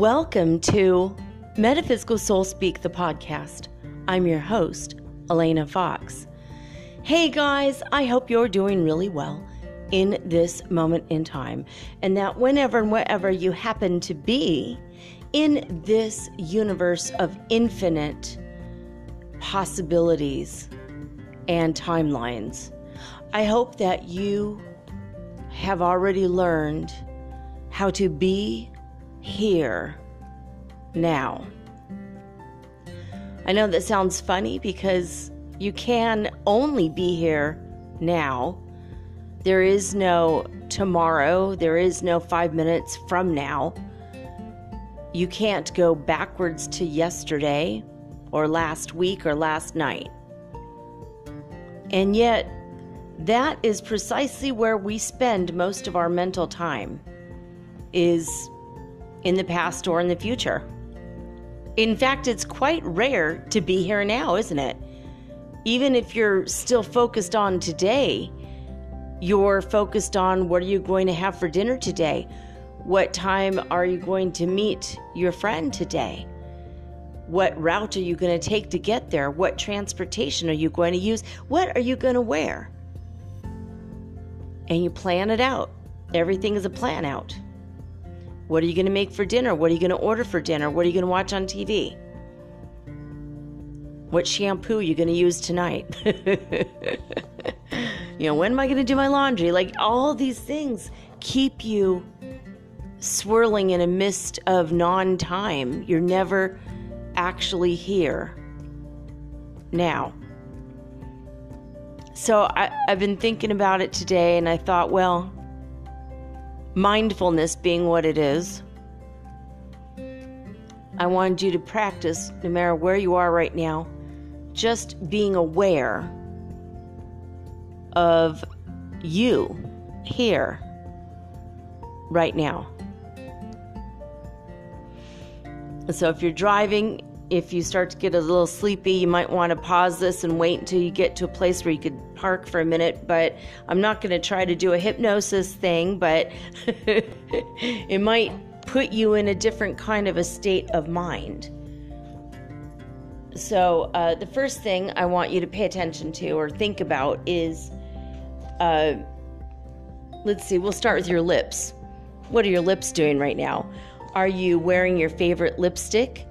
Welcome to Metaphysical Soul Speak, the podcast. I'm your host, Elena Fox. Hey guys, I hope you're doing really well in this moment in time, and that whenever and wherever you happen to be in this universe of infinite possibilities and timelines, I hope that you have already learned how to be here, now. I know that sounds funny because you can only be here now. There is no tomorrow, there is no five minutes from now. You can't go backwards to yesterday or last week or last night. And yet, that is precisely where we spend most of our mental time is in the past or in the future. In fact, it's quite rare to be here now, isn't it? Even if you're still focused on today, you're focused on what are you going to have for dinner today? What time are you going to meet your friend today? What route are you going to take to get there? What transportation are you going to use? What are you going to wear? And you plan it out. Everything is a plan out. What are you going to make for dinner? What are you going to order for dinner? What are you going to watch on TV? What shampoo are you going to use tonight? you know, when am I going to do my laundry? Like all these things keep you swirling in a mist of non time. You're never actually here now. So I, have been thinking about it today and I thought, well, mindfulness being what it is, I wanted you to practice, no matter where you are right now, just being aware of you here, right now. So if you're driving, if you start to get a little sleepy, you might want to pause this and wait until you get to a place where you could park for a minute. But I'm not going to try to do a hypnosis thing, but it might put you in a different kind of a state of mind. So, uh, the first thing I want you to pay attention to or think about is uh, let's see, we'll start with your lips. What are your lips doing right now? Are you wearing your favorite lipstick?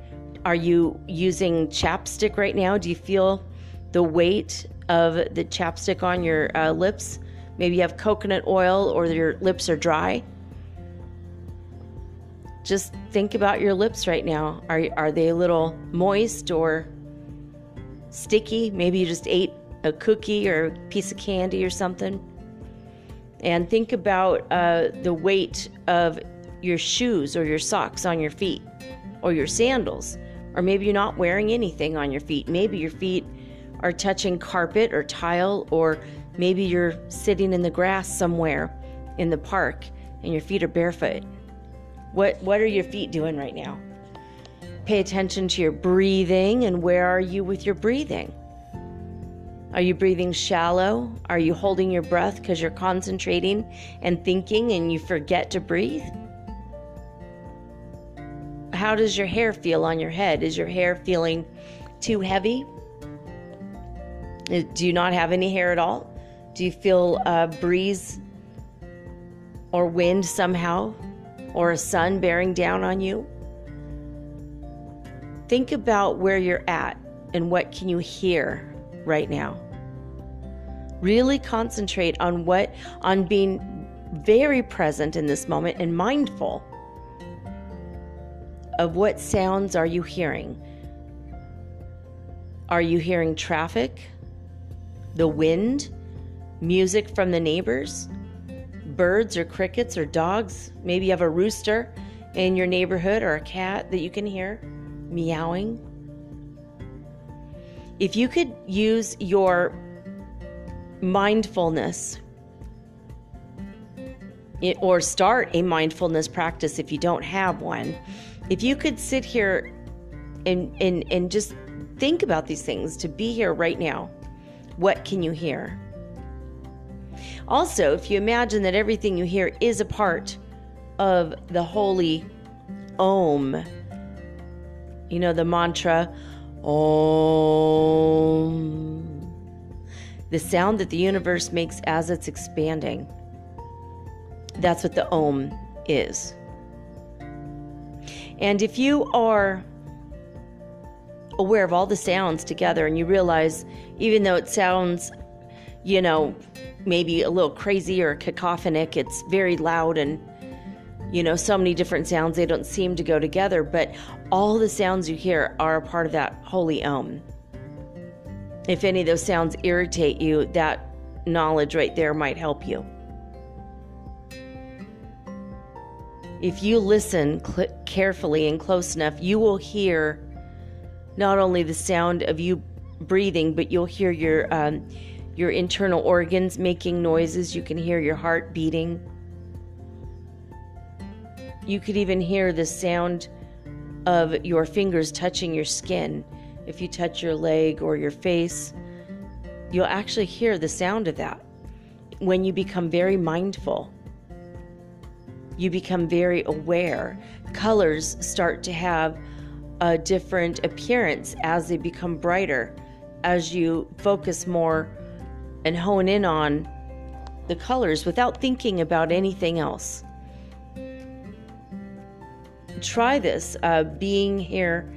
Are you using chapstick right now? Do you feel the weight of the chapstick on your uh, lips? Maybe you have coconut oil or your lips are dry. Just think about your lips right now. Are, are they a little moist or sticky? Maybe you just ate a cookie or a piece of candy or something. And think about uh, the weight of your shoes or your socks on your feet or your sandals. Or maybe you're not wearing anything on your feet. Maybe your feet are touching carpet or tile, or maybe you're sitting in the grass somewhere in the park and your feet are barefoot. What, what are your feet doing right now? Pay attention to your breathing and where are you with your breathing? Are you breathing shallow? Are you holding your breath because you're concentrating and thinking and you forget to breathe? How does your hair feel on your head? Is your hair feeling too heavy? Uh, do you not have any hair at all? Do you feel a breeze or wind somehow or a sun bearing down on you? Think about where you're at and what can you hear right now. Really concentrate on what on being very present in this moment and mindful of what sounds are you hearing? Are you hearing traffic? The wind? Music from the neighbors? Birds or crickets or dogs? Maybe you have a rooster in your neighborhood or a cat that you can hear meowing. If you could use your mindfulness or start a mindfulness practice if you don't have one, if you could sit here and, and, and just think about these things to be here right now, what can you hear? Also, if you imagine that everything you hear is a part of the holy Om, you know, the mantra Om, the sound that the universe makes as it's expanding. That's what the Om is. And if you are aware of all the sounds together and you realize, even though it sounds, you know, maybe a little crazy or cacophonic, it's very loud and, you know, so many different sounds, they don't seem to go together, but all the sounds you hear are a part of that holy Om. If any of those sounds irritate you, that knowledge right there might help you. If you listen cl- carefully and close enough, you will hear not only the sound of you breathing, but you'll hear your um, your internal organs making noises. You can hear your heart beating. You could even hear the sound of your fingers touching your skin. If you touch your leg or your face, you'll actually hear the sound of that when you become very mindful you become very aware. Colors start to have a different appearance as they become brighter, as you focus more and hone in on the colors without thinking about anything else. Try this uh, being here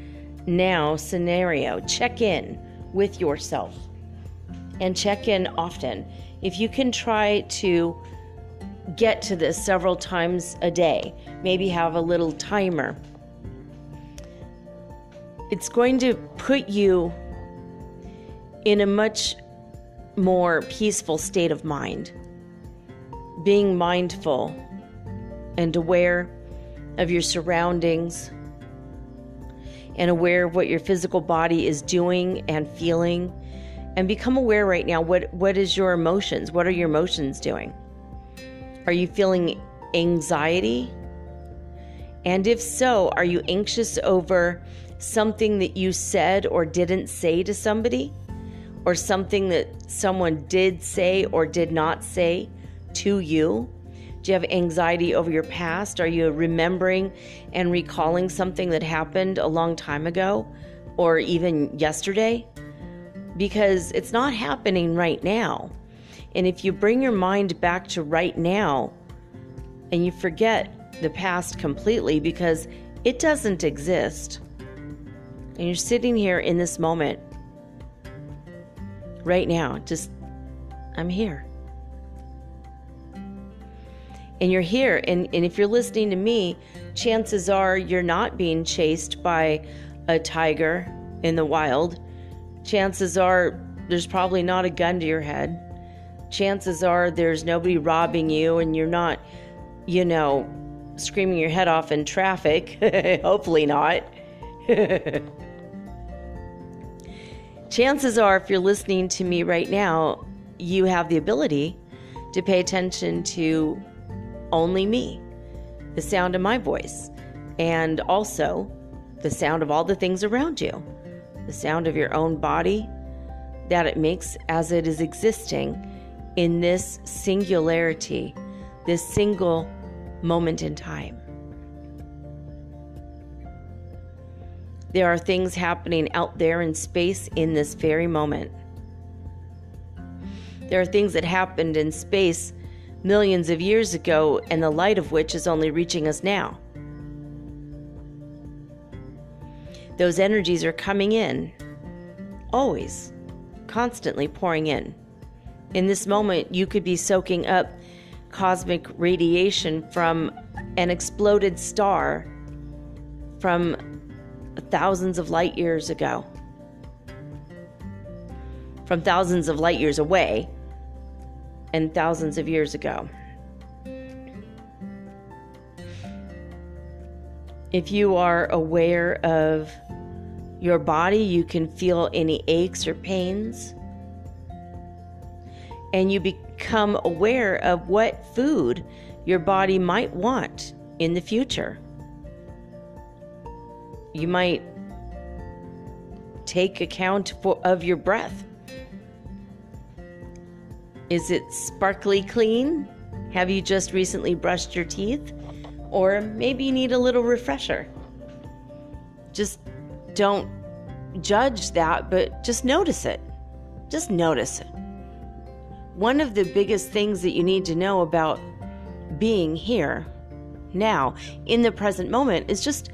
now scenario. Check in with yourself and check in often. If you can try to get to this several times a day. Maybe have a little timer. It's going to put you in a much more peaceful state of mind. Being mindful and aware of your surroundings and aware of what your physical body is doing and feeling and become aware right now what what is your emotions what are your emotions doing are you feeling anxiety? And if so, are you anxious over something that you said or didn't say to somebody? Or something that someone did say or did not say to you? Do you have anxiety over your past? Are you remembering and recalling something that happened a long time ago or even yesterday? Because it's not happening right now. And if you bring your mind back to right now and you forget the past completely because it doesn't exist, and you're sitting here in this moment right now, just, I'm here. And you're here. And, and if you're listening to me, chances are you're not being chased by a tiger in the wild. Chances are there's probably not a gun to your head chances are there's nobody robbing you and you're not, you know, screaming your head off in traffic. Hopefully not. chances are, if you're listening to me right now, you have the ability to pay attention to only me, the sound of my voice, and also the sound of all the things around you, the sound of your own body that it makes as it is existing in this singularity, this single moment in time. There are things happening out there in space in this very moment. There are things that happened in space millions of years ago, and the light of which is only reaching us now. Those energies are coming in, always, constantly pouring in. In this moment, you could be soaking up cosmic radiation from an exploded star from thousands of light years ago. from thousands of light years away and thousands of years ago. If you are aware of your body, you can feel any aches or pains. And you become aware of what food your body might want in the future. You might take account for, of your breath. Is it sparkly clean? Have you just recently brushed your teeth? Or maybe you need a little refresher. Just don't judge that, but just notice it. Just notice it. One of the biggest things that you need to know about being here now in the present moment is just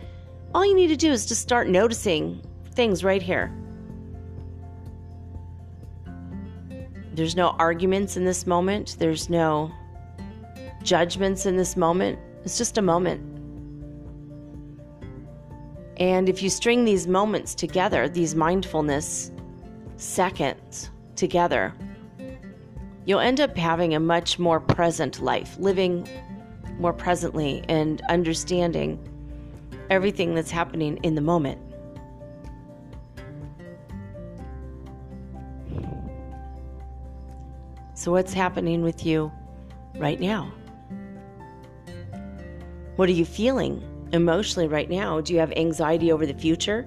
all you need to do is just start noticing things right here. There's no arguments in this moment, there's no judgments in this moment. It's just a moment. And if you string these moments together, these mindfulness seconds together, you'll end up having a much more present life, living more presently and understanding everything that's happening in the moment. So, what's happening with you right now? What are you feeling emotionally right now? Do you have anxiety over the future?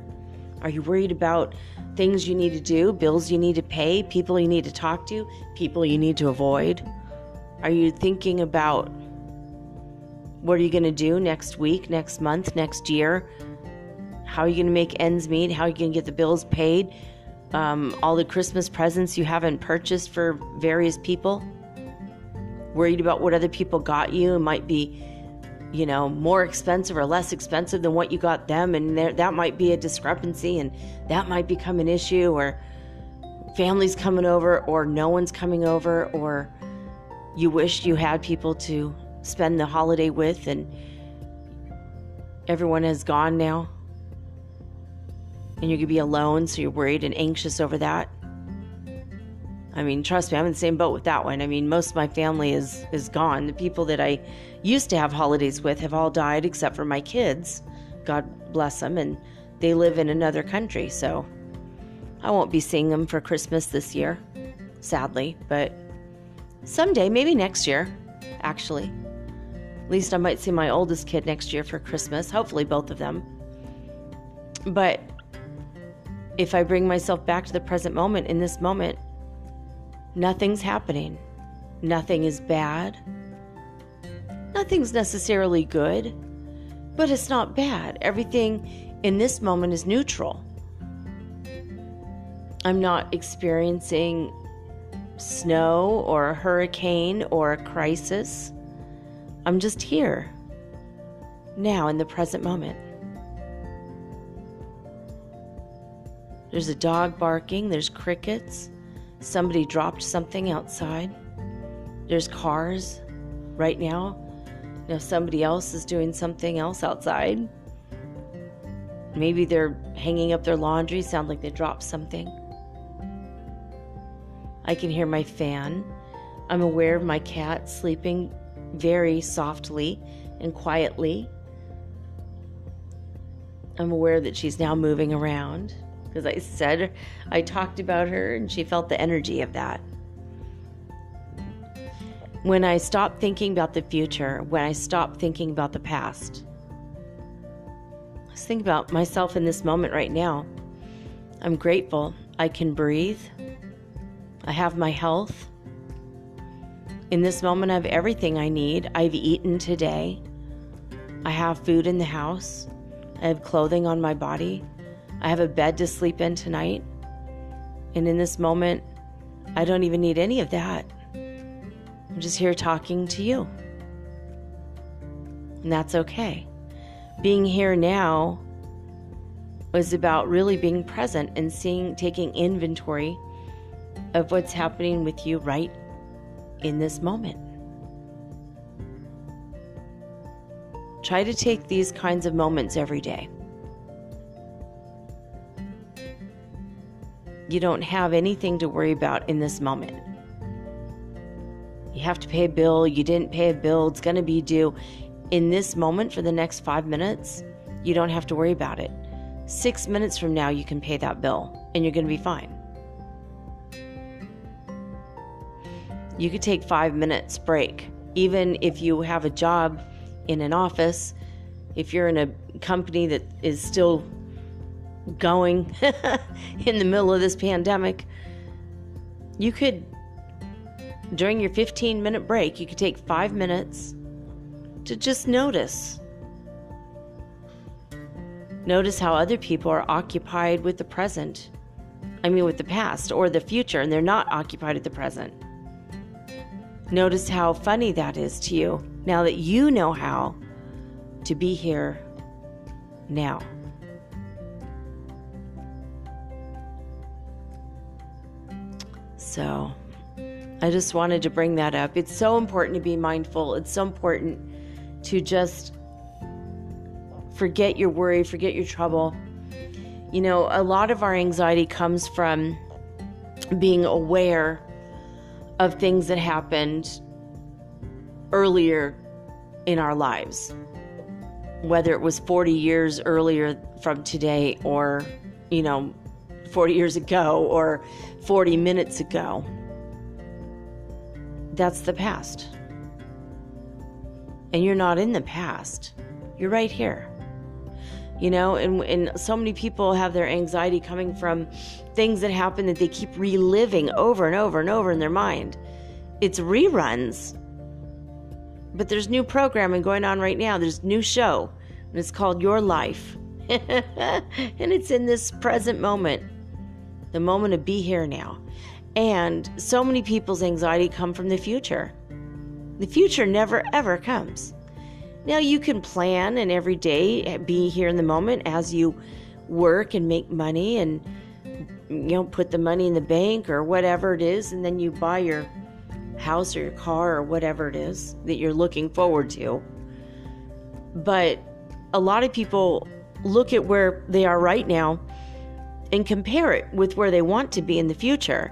Are you worried about things you need to do, bills you need to pay, people you need to talk to, people you need to avoid? Are you thinking about what are you going to do next week, next month, next year? How are you going to make ends meet? How are you going to get the bills paid? um, all the Christmas presents you haven't purchased for various people, worried about what other people got you. It might be, you know, more expensive or less expensive than what you got them, and there, that might be a discrepancy, and that might become an issue, or families coming over, or no one's coming over, or you wish you had people to spend the holiday with, and everyone has gone now and you're going to be alone, so you're worried and anxious over that. I mean, trust me, I'm in the same boat with that one. I mean, most of my family is is gone. The people that I used to have holidays with have all died except for my kids. God bless them and they live in another country, so I won't be seeing them for Christmas this year, sadly, but someday, maybe next year, actually. At least I might see my oldest kid next year for Christmas, hopefully both of them. But if I bring myself back to the present moment, in this moment, nothing's happening. Nothing is bad. Nothing's necessarily good, but it's not bad. Everything in this moment is neutral. I'm not experiencing snow or a hurricane or a crisis. I'm just here, now in the present moment. There's a dog barking, there's crickets. Somebody dropped something outside. There's cars right now. Now somebody else is doing something else outside. Maybe they're hanging up their laundry, sound like they dropped something. I can hear my fan. I'm aware of my cat sleeping very softly and quietly. I'm aware that she's now moving around because I said I talked about her and she felt the energy of that. When I stop thinking about the future, when I stop thinking about the past, let's think about myself in this moment right now. I'm grateful I can breathe. I have my health. In this moment, I have everything I need. I've eaten today. I have food in the house. I have clothing on my body. I have a bed to sleep in tonight. And in this moment, I don't even need any of that. I'm just here talking to you. And that's okay. Being here now was about really being present and seeing, taking inventory of what's happening with you right in this moment. Try to take these kinds of moments every day. you don't have anything to worry about in this moment. You have to pay a bill, you didn't pay a bill, it's going to be due. In this moment, for the next five minutes, you don't have to worry about it. Six minutes from now, you can pay that bill and you're going to be fine. You could take five minutes break. Even if you have a job in an office, if you're in a company that is still going in the middle of this pandemic, you could, during your 15 minute break, you could take five minutes to just notice. Notice how other people are occupied with the present. I mean, with the past or the future, and they're not occupied at the present. Notice how funny that is to you now that you know how to be here now. So, I just wanted to bring that up. It's so important to be mindful. It's so important to just forget your worry, forget your trouble. You know, a lot of our anxiety comes from being aware of things that happened earlier in our lives, whether it was 40 years earlier from today or, you know, 40 years ago or 40 minutes ago. That's the past. And you're not in the past, you're right here. You know, and, and so many people have their anxiety coming from things that happen that they keep reliving over and over and over in their mind. It's reruns. But there's new programming going on right now. There's new show, and it's called Your Life. and it's in this present moment the moment to be here now. And so many people's anxiety come from the future. The future never ever comes. Now you can plan and every day eh, be here in the moment as you work and make money and you know put the money in the bank or whatever it is and then you buy your house or your car or whatever it is that you're looking forward to. But a lot of people look at where they are right now and compare it with where they want to be in the future.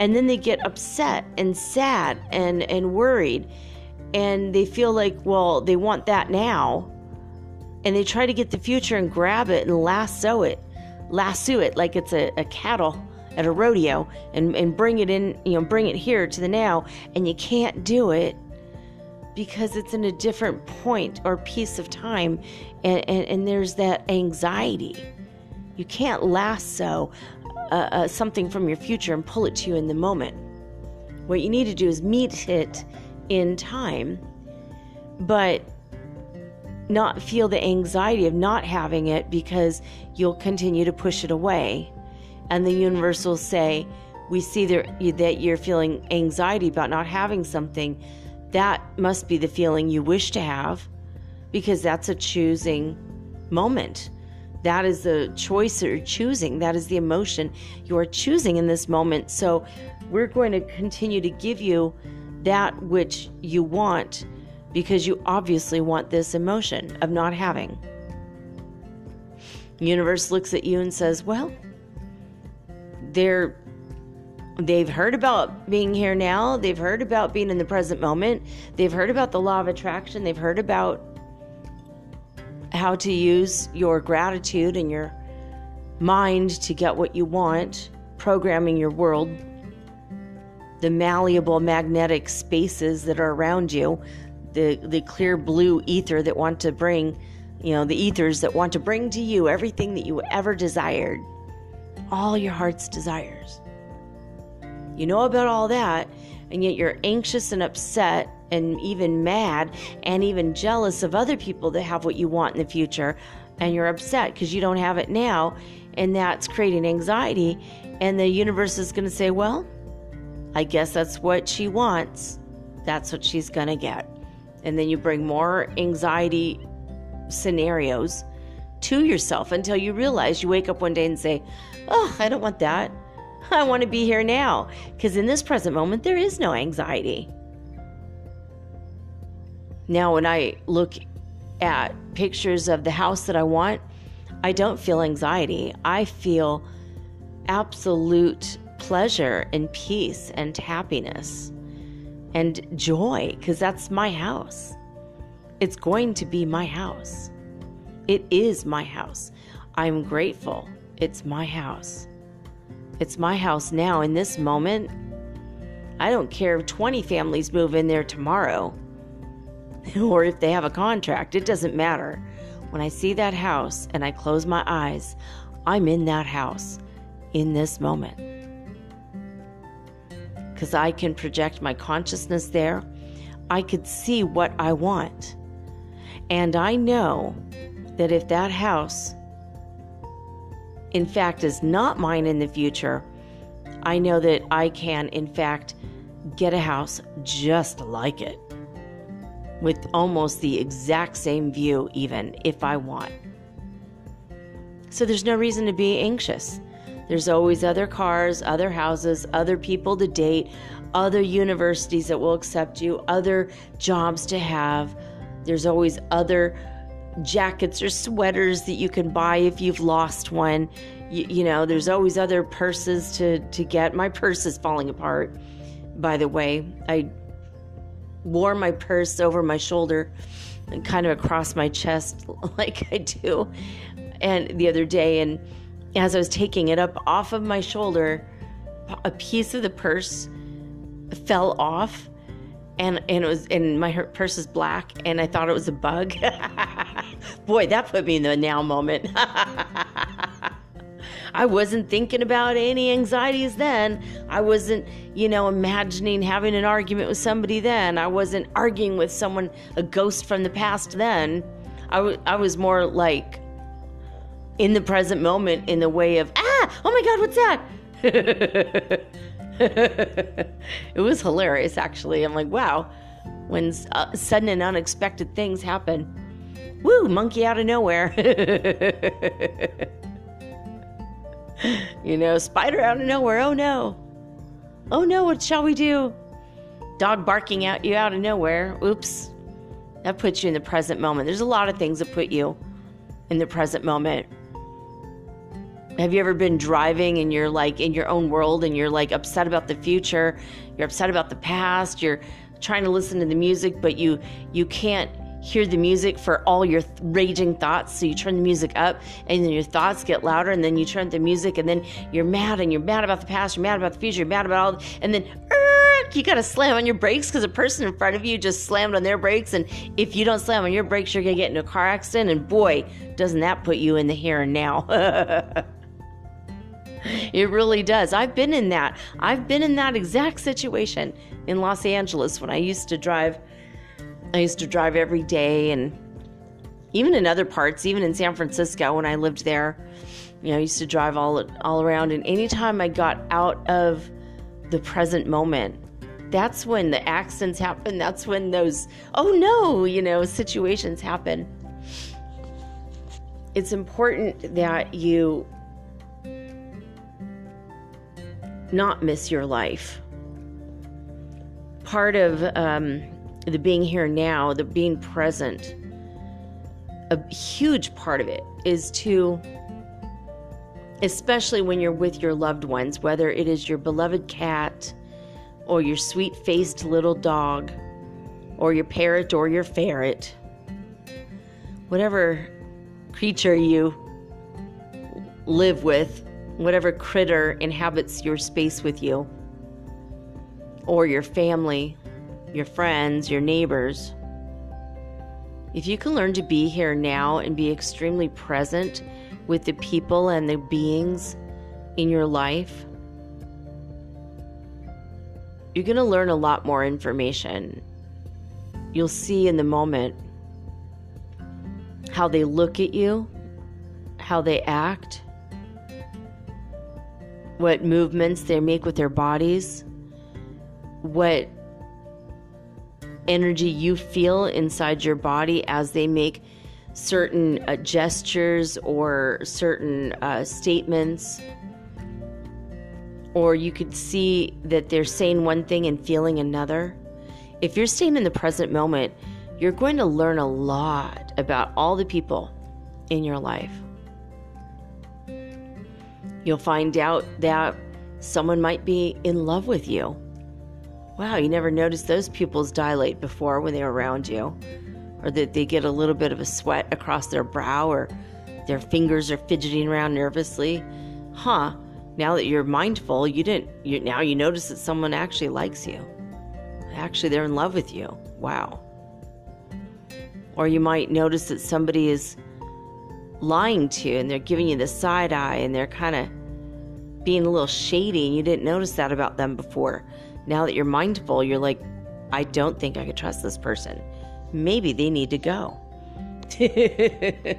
And then they get upset and sad and, and worried. And they feel like, well, they want that now. And they try to get the future and grab it and lasso it, lasso it like it's a, a cattle at a rodeo and, and bring it in, you know, bring it here to the now. And you can't do it because it's in a different point or piece of time. And, and, and there's that anxiety you can't lasso uh, uh, something from your future and pull it to you in the moment. What you need to do is meet it in time, but not feel the anxiety of not having it because you'll continue to push it away. And the universe will say, We see that you're feeling anxiety about not having something. That must be the feeling you wish to have because that's a choosing moment. That is the choice that you're choosing. That is the emotion you are choosing in this moment. So we're going to continue to give you that which you want because you obviously want this emotion of not having. Universe looks at you and says, "Well, they're they've heard about being here now. They've heard about being in the present moment. They've heard about the law of attraction. They've heard about how to use your gratitude and your mind to get what you want, programming your world, the malleable magnetic spaces that are around you, the, the clear blue ether that want to bring, you know, the ethers that want to bring to you everything that you ever desired, all your heart's desires. You know about all that, and yet you're anxious and upset and even mad and even jealous of other people that have what you want in the future and you're upset because you don't have it now and that's creating anxiety and the universe is going to say well i guess that's what she wants. That's what she's going to get. And then you bring more anxiety scenarios to yourself until you realize you wake up one day and say oh i don't want that. I want to be here now. Because in this present moment there is no anxiety now, when I look at pictures of the house that I want, I don't feel anxiety. I feel absolute pleasure and peace and happiness and joy because that's my house. It's going to be my house. It is my house. I'm grateful. It's my house. It's my house now in this moment. I don't care if 20 families move in there tomorrow or if they have a contract, it doesn't matter. When I see that house and I close my eyes, I'm in that house in this moment. Because I can project my consciousness there. I could see what I want. And I know that if that house, in fact, is not mine in the future, I know that I can, in fact, get a house just like it with almost the exact same view, even if I want. So there's no reason to be anxious. There's always other cars, other houses, other people to date, other universities that will accept you, other jobs to have. There's always other jackets or sweaters that you can buy if you've lost one. You, you, know, there's always other purses to, to get. My purse is falling apart, by the way. I wore my purse over my shoulder and kind of across my chest like I do. And the other day, and as I was taking it up off of my shoulder, a piece of the purse fell off and and it was and my purse is black and I thought it was a bug. Boy, that put me in the now moment. I wasn't thinking about any anxieties then. I wasn't, you know, imagining having an argument with somebody then. I wasn't arguing with someone, a ghost from the past then. I, w- I was more like in the present moment in the way of, ah, oh my God, what's that? it was hilarious, actually. I'm like, wow, when uh, sudden and unexpected things happen. Woo, monkey out of nowhere. you know, spider out of nowhere. Oh no. Oh no, what shall we do? Dog barking at you out of nowhere. Oops. That puts you in the present moment. There's a lot of things that put you in the present moment. Have you ever been driving and you're like in your own world and you're like upset about the future? You're upset about the past. You're trying to listen to the music, but you you can't hear the music for all your th- raging thoughts. So you turn the music up and then your thoughts get louder and then you turn the music and then you're mad and you're mad about the past, you're mad about the future, you're mad about all, and then you got to slam on your brakes because a person in front of you just slammed on their brakes. And if you don't slam on your brakes, you're to get into a car accident. And boy, doesn't that put you in the here and now. it really does. I've been in that. I've been in that exact situation in Los Angeles when I used to drive I used to drive every day and even in other parts, even in San Francisco when I lived there, you know, I used to drive all all around and anytime I got out of the present moment, that's when the accidents happen. That's when those oh no, you know, situations happen. It's important that you not miss your life. Part of um, the being here now, the being present, a huge part of it is to, especially when you're with your loved ones, whether it is your beloved cat or your sweet faced little dog or your parrot or your ferret, whatever creature you live with, whatever critter inhabits your space with you, or your family your friends, your neighbors. If you can learn to be here now and be extremely present with the people and the beings in your life, you're going to learn a lot more information. You'll see in the moment how they look at you, how they act, what movements they make with their bodies, what energy you feel inside your body as they make certain uh, gestures or certain uh, statements. Or you could see that they're saying one thing and feeling another. If you're staying in the present moment, you're going to learn a lot about all the people in your life. You'll find out that someone might be in love with you. Wow, you never noticed those pupils dilate before when they were around you, or that they get a little bit of a sweat across their brow, or their fingers are fidgeting around nervously. Huh, now that you're mindful, you didn't, you, now you notice that someone actually likes you. Actually, they're in love with you. Wow. Or you might notice that somebody is lying to you and they're giving you the side eye and they're kind of being a little shady and you didn't notice that about them before. Now that you're mindful, you're like, I don't think I could trust this person. Maybe they need to go. you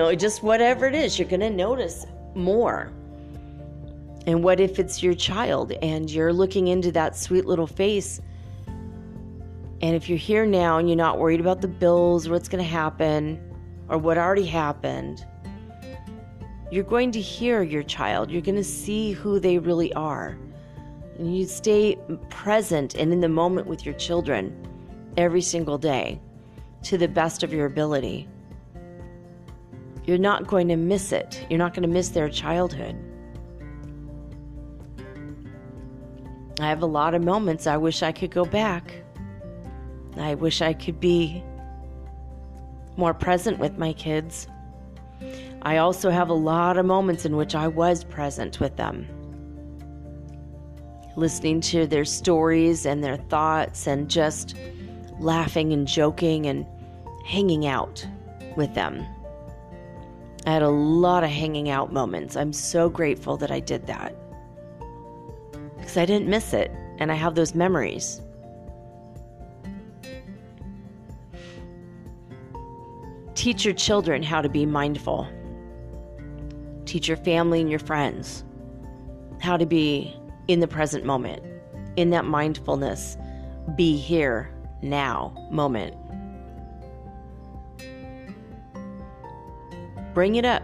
know, just whatever it is, you're going to notice more. And what if it's your child and you're looking into that sweet little face? And if you're here now and you're not worried about the bills or what's going to happen, or what already happened, you're going to hear your child. You're going to see who they really are. And you stay present and in the moment with your children every single day to the best of your ability. You're not going to miss it. You're not going to miss their childhood. I have a lot of moments I wish I could go back. I wish I could be more present with my kids. I also have a lot of moments in which I was present with them, listening to their stories and their thoughts and just laughing and joking and hanging out with them. I had a lot of hanging out moments. I'm so grateful that I did that because I didn't miss it and I have those memories. Teach your children how to be mindful. Teach your family and your friends how to be in the present moment, in that mindfulness, be here now moment. Bring it up.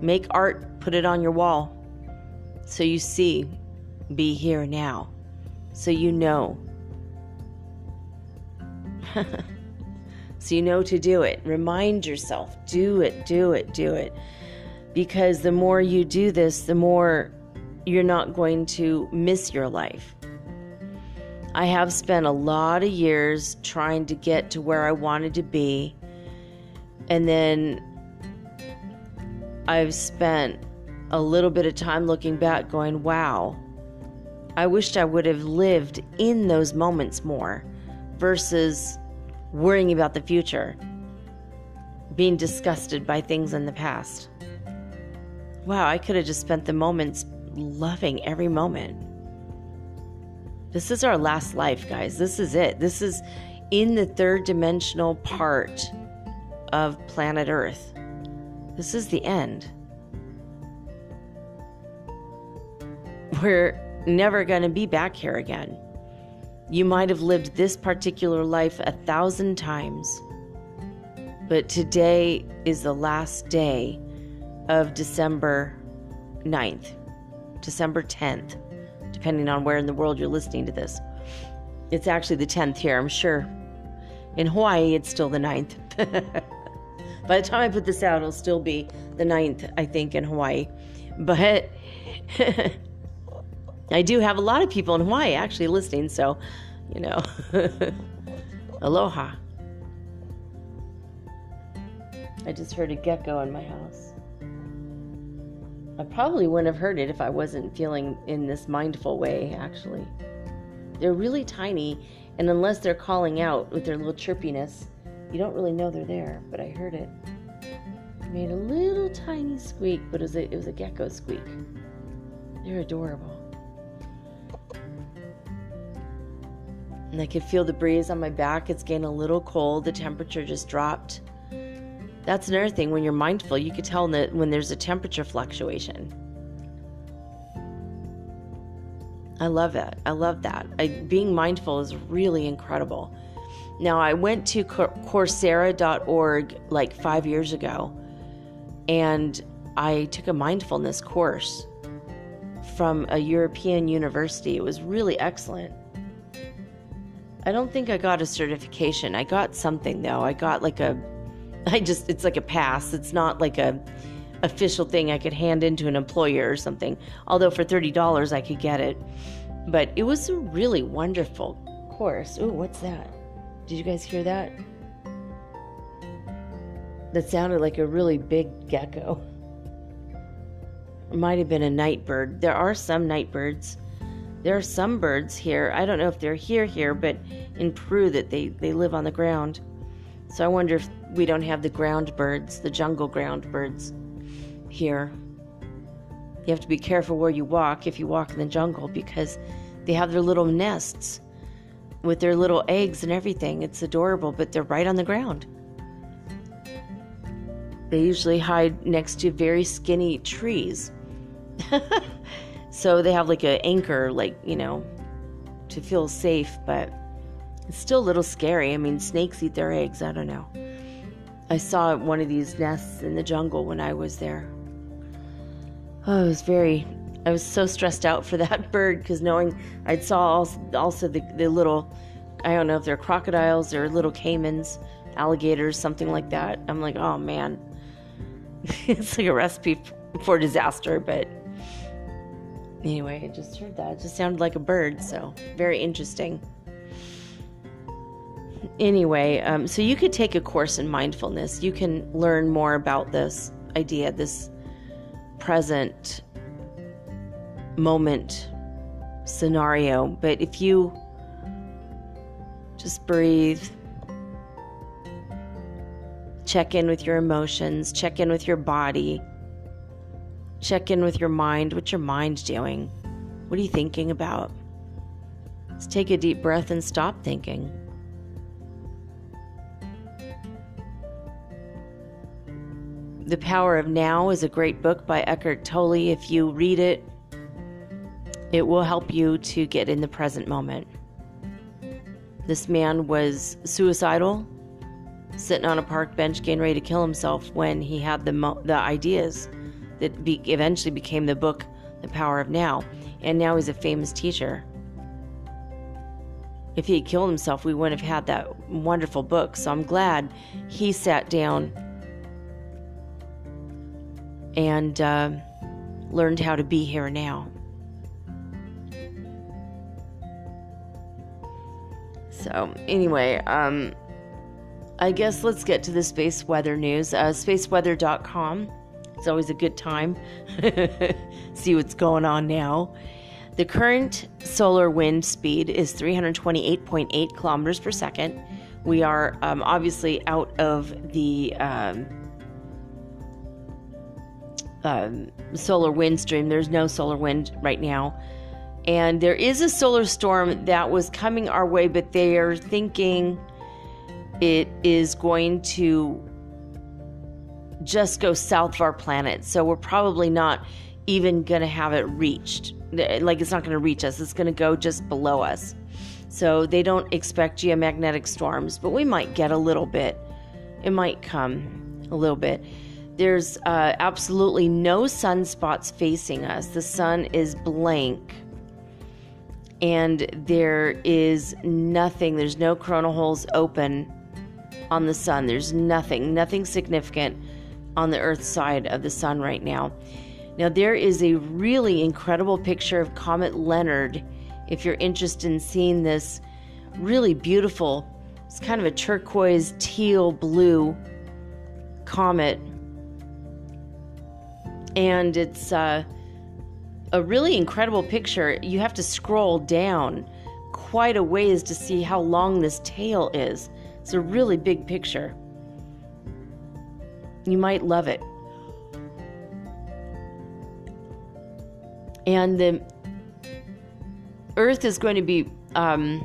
Make art, put it on your wall so you see, be here now, so you know. so you know to do it. Remind yourself, do it, do it, do it. Because the more you do this, the more you're not going to miss your life. I have spent a lot of years trying to get to where I wanted to be. And then I've spent a little bit of time looking back, going, wow, I wished I would have lived in those moments more versus worrying about the future, being disgusted by things in the past. Wow, I could have just spent the moments loving every moment. This is our last life, guys. This is it. This is in the third dimensional part of planet Earth. This is the end. We're never going to be back here again. You might have lived this particular life a thousand times, but today is the last day of December 9th, December 10th, depending on where in the world you're listening to this. It's actually the 10th here, I'm sure. In Hawaii, it's still the 9th. By the time I put this out, it'll still be the 9th, I think, in Hawaii. But I do have a lot of people in Hawaii actually listening, so, you know, aloha. I just heard a gecko in my house. I probably wouldn't have heard it if I wasn't feeling in this mindful way, actually. They're really tiny, and unless they're calling out with their little chirpiness, you don't really know they're there, but I heard it. it made a little tiny squeak, but it was a, it was a gecko squeak. They're adorable. And I could feel the breeze on my back. It's getting a little cold. The temperature just dropped. That's another thing. When you're mindful, you could tell that when there's a temperature fluctuation. I love it. I love that. I, being mindful is really incredible. Now, I went to Coursera.org like five years ago, and I took a mindfulness course from a European university. It was really excellent. I don't think I got a certification. I got something though. I got like a I just it's like a pass. It's not like a official thing I could hand into an employer or something. Although for $30 I could get it. But it was a really wonderful course. Ooh, what's that? Did you guys hear that? That sounded like a really big gecko. Might have been a night bird. There are some night birds. There are some birds here. I don't know if they're here here, but in Peru that they, they live on the ground. So I wonder if we don't have the ground birds, the jungle ground birds here. You have to be careful where you walk if you walk in the jungle because they have their little nests with their little eggs and everything. It's adorable, but they're right on the ground. They usually hide next to very skinny trees. so they have like an anchor, like, you know, to feel safe, but it's still a little scary. I mean, snakes eat their eggs. I don't know. I saw one of these nests in the jungle when I was there. Oh, it was very. I was so stressed out for that bird because knowing I saw also, the, the little, I don't know if they're crocodiles or little caimans, alligators, something like that. I'm like, oh man, it's like a recipe for disaster. But anyway, I just heard that. It just sounded like a bird, so very interesting anyway, um, so you could take a course in mindfulness. You can learn more about this idea, this present moment scenario. But if you just breathe, check in with your emotions, check in with your body, check in with your mind. What's your mind doing? What are you thinking about? Let's take a deep breath and stop thinking. The Power of Now is a great book by Eckhart Tolle. If you read it, it will help you to get in the present moment. This man was suicidal, sitting on a park bench, getting ready to kill himself when he had the mo- the ideas that be- eventually became the book, The Power of Now. And now he's a famous teacher. If he had killed himself, we wouldn't have had that wonderful book. So I'm glad he sat down and uh, learned how to be here now. So, anyway, um, I guess let's get to the space weather news. Uh, spaceweather.com. It's always a good time. See what's going on now. The current solar wind speed is 328.8 kilometers per second. We are um, obviously out of the um, um, solar wind stream. There's no solar wind right now. And there is a solar storm that was coming our way, but they are thinking it is going to just go south of our planet. So we're probably not even going to have it reached. Like it's not going to reach us, it's going to go just below us. So they don't expect geomagnetic storms, but we might get a little bit. It might come a little bit. There's uh, absolutely no sunspots facing us. The sun is blank. And there is nothing, there's no coronal holes open on the sun. There's nothing, nothing significant on the Earth side of the sun right now. Now, there is a really incredible picture of Comet Leonard. If you're interested in seeing this really beautiful, it's kind of a turquoise teal blue comet and it's uh, a really incredible picture. You have to scroll down quite a ways to see how long this tail is. It's a really big picture. You might love it. And the Earth is going to be, um,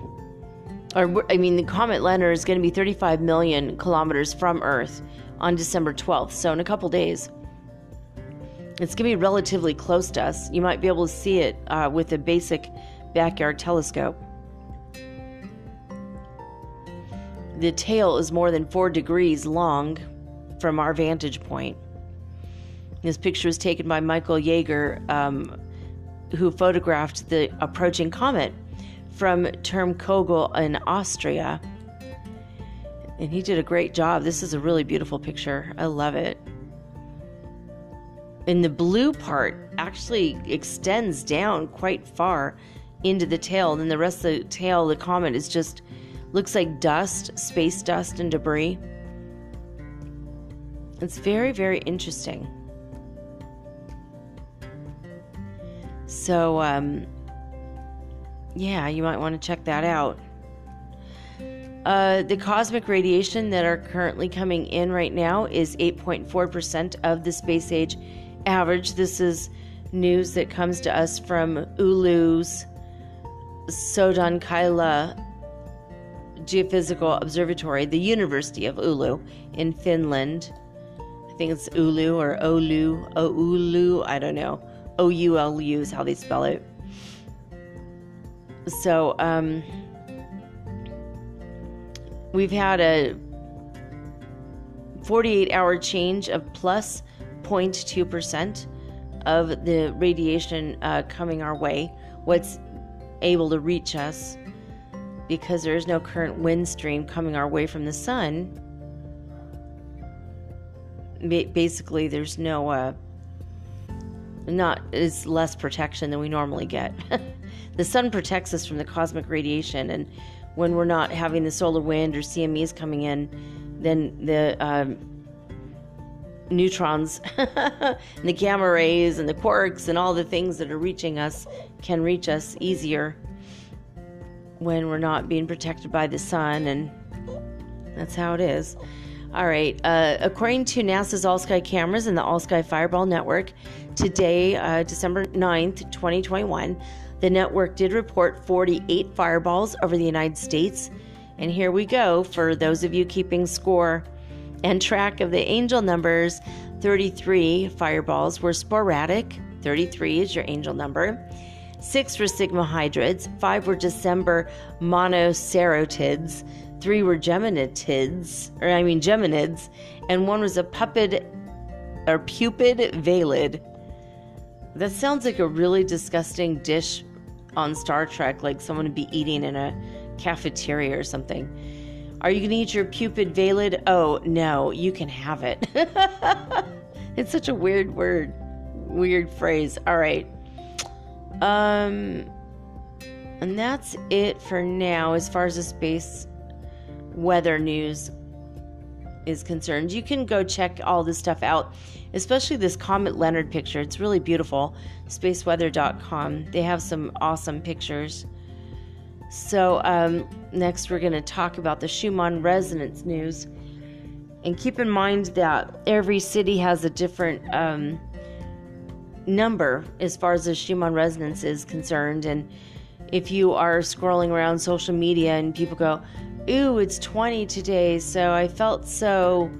or I mean, the comet Leonard is going to be 35 million kilometers from Earth on December 12th. So in a couple days. It's going to be relatively close to us. You might be able to see it uh, with a basic backyard telescope. The tail is more than four degrees long from our vantage point. This picture was taken by Michael Jaeger, um, who photographed the approaching comet from Turmkogel in Austria. And he did a great job. This is a really beautiful picture. I love it. And the blue part actually extends down quite far into the tail. And then the rest of the tail, the comet, is just looks like dust, space dust, and debris. It's very, very interesting. So, um, yeah, you might want to check that out. Uh, the cosmic radiation that are currently coming in right now is 8.4% of the space age average. This is news that comes to us from Oulu's Sodankyla Geophysical Observatory, the University of Ulu in Finland. I think it's Ulu or Oulu, Oulu, I don't know. O U L U is how they spell it. So, um, we've had a 48 hour change of plus 0.2% of the radiation uh, coming our way, what's able to reach us because there is no current wind stream coming our way from the sun. Basically, there's no, uh, not, is less protection than we normally get. the sun protects us from the cosmic radiation, and when we're not having the solar wind or CMEs coming in, then the um, neutrons and the gamma rays and the quarks and all the things that are reaching us can reach us easier when we're not being protected by the sun, and that's how it is. All right. Uh, according to NASA's All Sky cameras and the All Sky Fireball Network, today, uh, December 9th, 2021, the network did report 48 fireballs over the United States. And here we go for those of you keeping score and track of the angel numbers 33 fireballs were sporadic, 33 is your angel number. Six were sigma hydrids, five were December monocerotids, three were geminids, or I mean geminids, and one was a puppet or pupid valid. That sounds like a really disgusting dish on Star Trek, like someone would be eating in a cafeteria or something. Are you going to eat your pupid Valid? Oh, no, you can have it. it's such a weird word, weird phrase. All right. Um, and that's it for now as far as the space weather news is concerned. You can go check all this stuff out especially this Comet Leonard picture. It's really beautiful. Spaceweather.com. They have some awesome pictures. So, um, next we're going to talk about the Schumann resonance news. And keep in mind that every city has a different um, number as far as the Schumann resonance is concerned. And if you are scrolling around social media and people go, Ooh, it's 20 today, so I felt so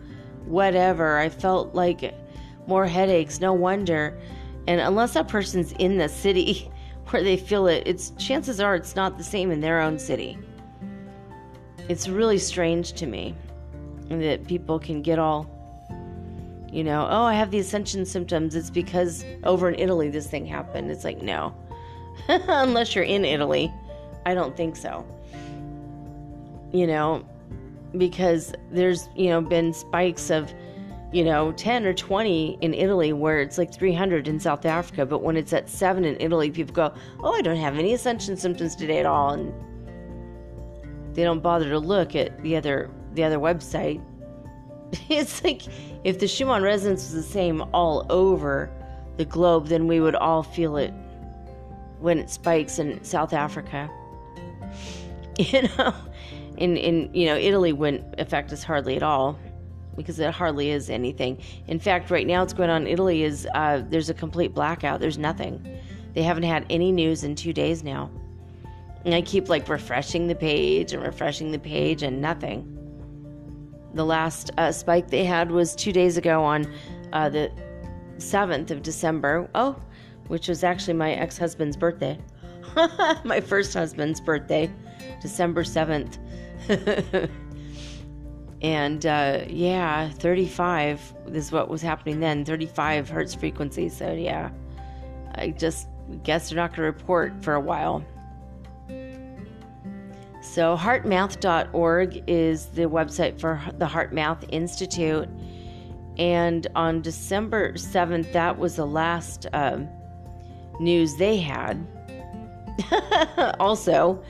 whatever. I felt like more headaches, no wonder. And unless that person's in the city where they feel it, it's chances are it's not the same in their own city. It's really strange to me that people can get all you know, oh, I have the ascension symptoms. It's because over in Italy this thing happened. It's like, no. Unless you're in Italy. I don't think so. You know, because there's, you know, been spikes of you know, 10 or 20 in Italy where it's like 300 in South Africa, but when it's at 7 in Italy, people go, "Oh, I don't have any ascension symptoms today at all." And they don't bother to look at the other the other website. it's like if the Schumann resonance was the same all over the globe, then we would all feel it when it spikes in South Africa. You know, in in you know, Italy wouldn't affect us hardly at all because it hardly is anything. In fact, right now, what's going on in Italy is uh, there's a complete blackout. There's nothing. They haven't had any news in two days now. And I keep like refreshing the page and refreshing the page and nothing. The last uh, spike they had was two days ago on uh, the 7th of December. Oh, which was actually my ex husband's birthday. my first husband's birthday, December 7th. And uh, yeah, 35 is what was happening then 35 hertz frequency. So yeah, I just guess they're not going to report for a while. So, heartmath.org is the website for the HeartMath Institute. And on December 7th, that was the last um, news they had. also,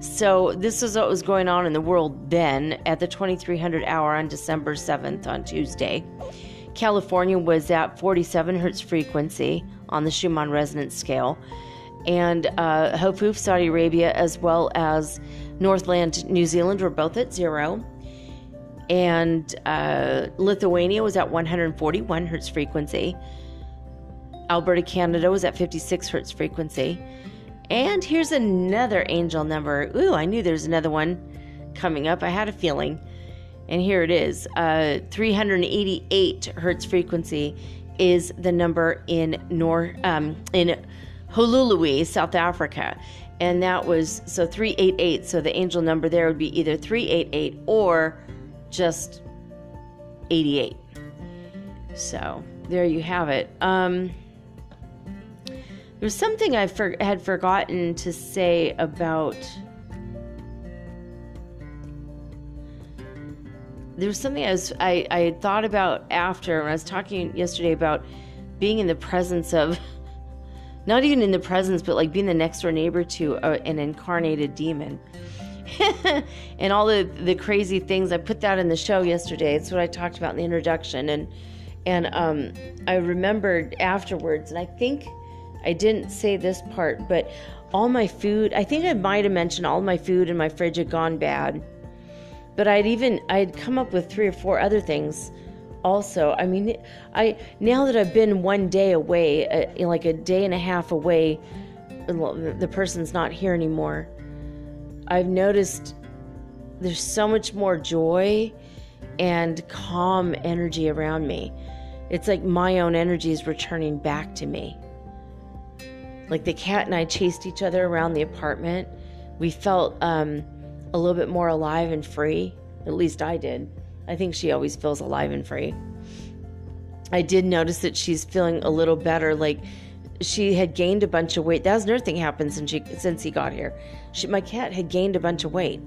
so this is what was going on in the world then at the 2300 hour on December 7th on Tuesday. California was at 47 hertz frequency on the Schumann resonance scale, and uh, Hofuf, Saudi Arabia, as well as Northland, New Zealand, were both at zero. And uh, Lithuania was at 141 hertz frequency. Alberta, Canada was at 56 hertz frequency. And here's another angel number. Ooh, I knew there's another one coming up. I had a feeling. And here it is uh, 388 hertz frequency is the number in Nor um, in Honolulu, South Africa. And that was so 388. So the angel number there would be either 388 or just 88. So there you have it. Um, there's something I for- had forgotten to say about. There was something I was I, I had thought about after when I was talking yesterday about being in the presence of, not even in the presence, but like being the next door neighbor to a, an incarnated demon. and all the the crazy things I put that in the show yesterday. It's what I talked about in the introduction, and and um, I remembered afterwards, and I think I didn't say this part, but all my food, I think I might have mentioned all my food in my fridge had gone bad. But I'd even I'd come up with three or four other things also. I mean, I now that I've been one day away, uh, like a day and a half away, the person's not here anymore. I've noticed there's so much more joy and calm energy around me. It's like my own energy is returning back to me. Like the cat and I chased each other around the apartment. We felt um, a little bit more alive and free. At least I did. I think she always feels alive and free. I did notice that she's feeling a little better. Like she had gained a bunch of weight. That was another thing happened since she since he got here. She, my cat had gained a bunch of weight,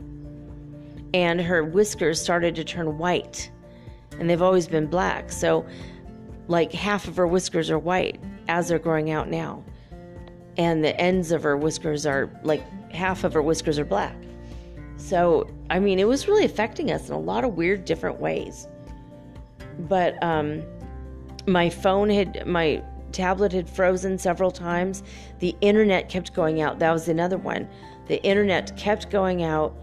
and her whiskers started to turn white, and they've always been black. So, like half of her whiskers are white as they're growing out now and the ends of her whiskers are like half of her whiskers are black. So, I mean, it was really affecting us in a lot of weird, different ways. But um, my phone had, my tablet had frozen several times. The internet kept going out. That was another one. The internet kept going out,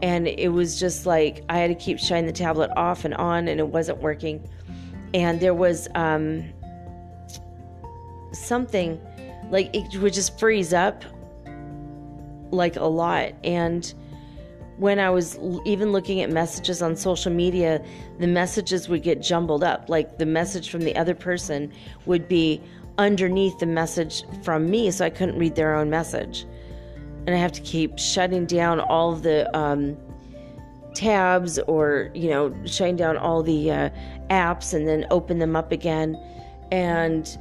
and it was just like I had to keep shutting the tablet off and on, and it wasn't working. And there was um, something like it would just freeze up like a lot and when I was even looking at messages on social media, the messages would get jumbled up. Like the message from the other person would be underneath the message from me, so I couldn't read their own message. And I have to keep shutting down all the um, tabs or, you know, shutting down all the uh, apps and then open them up again. And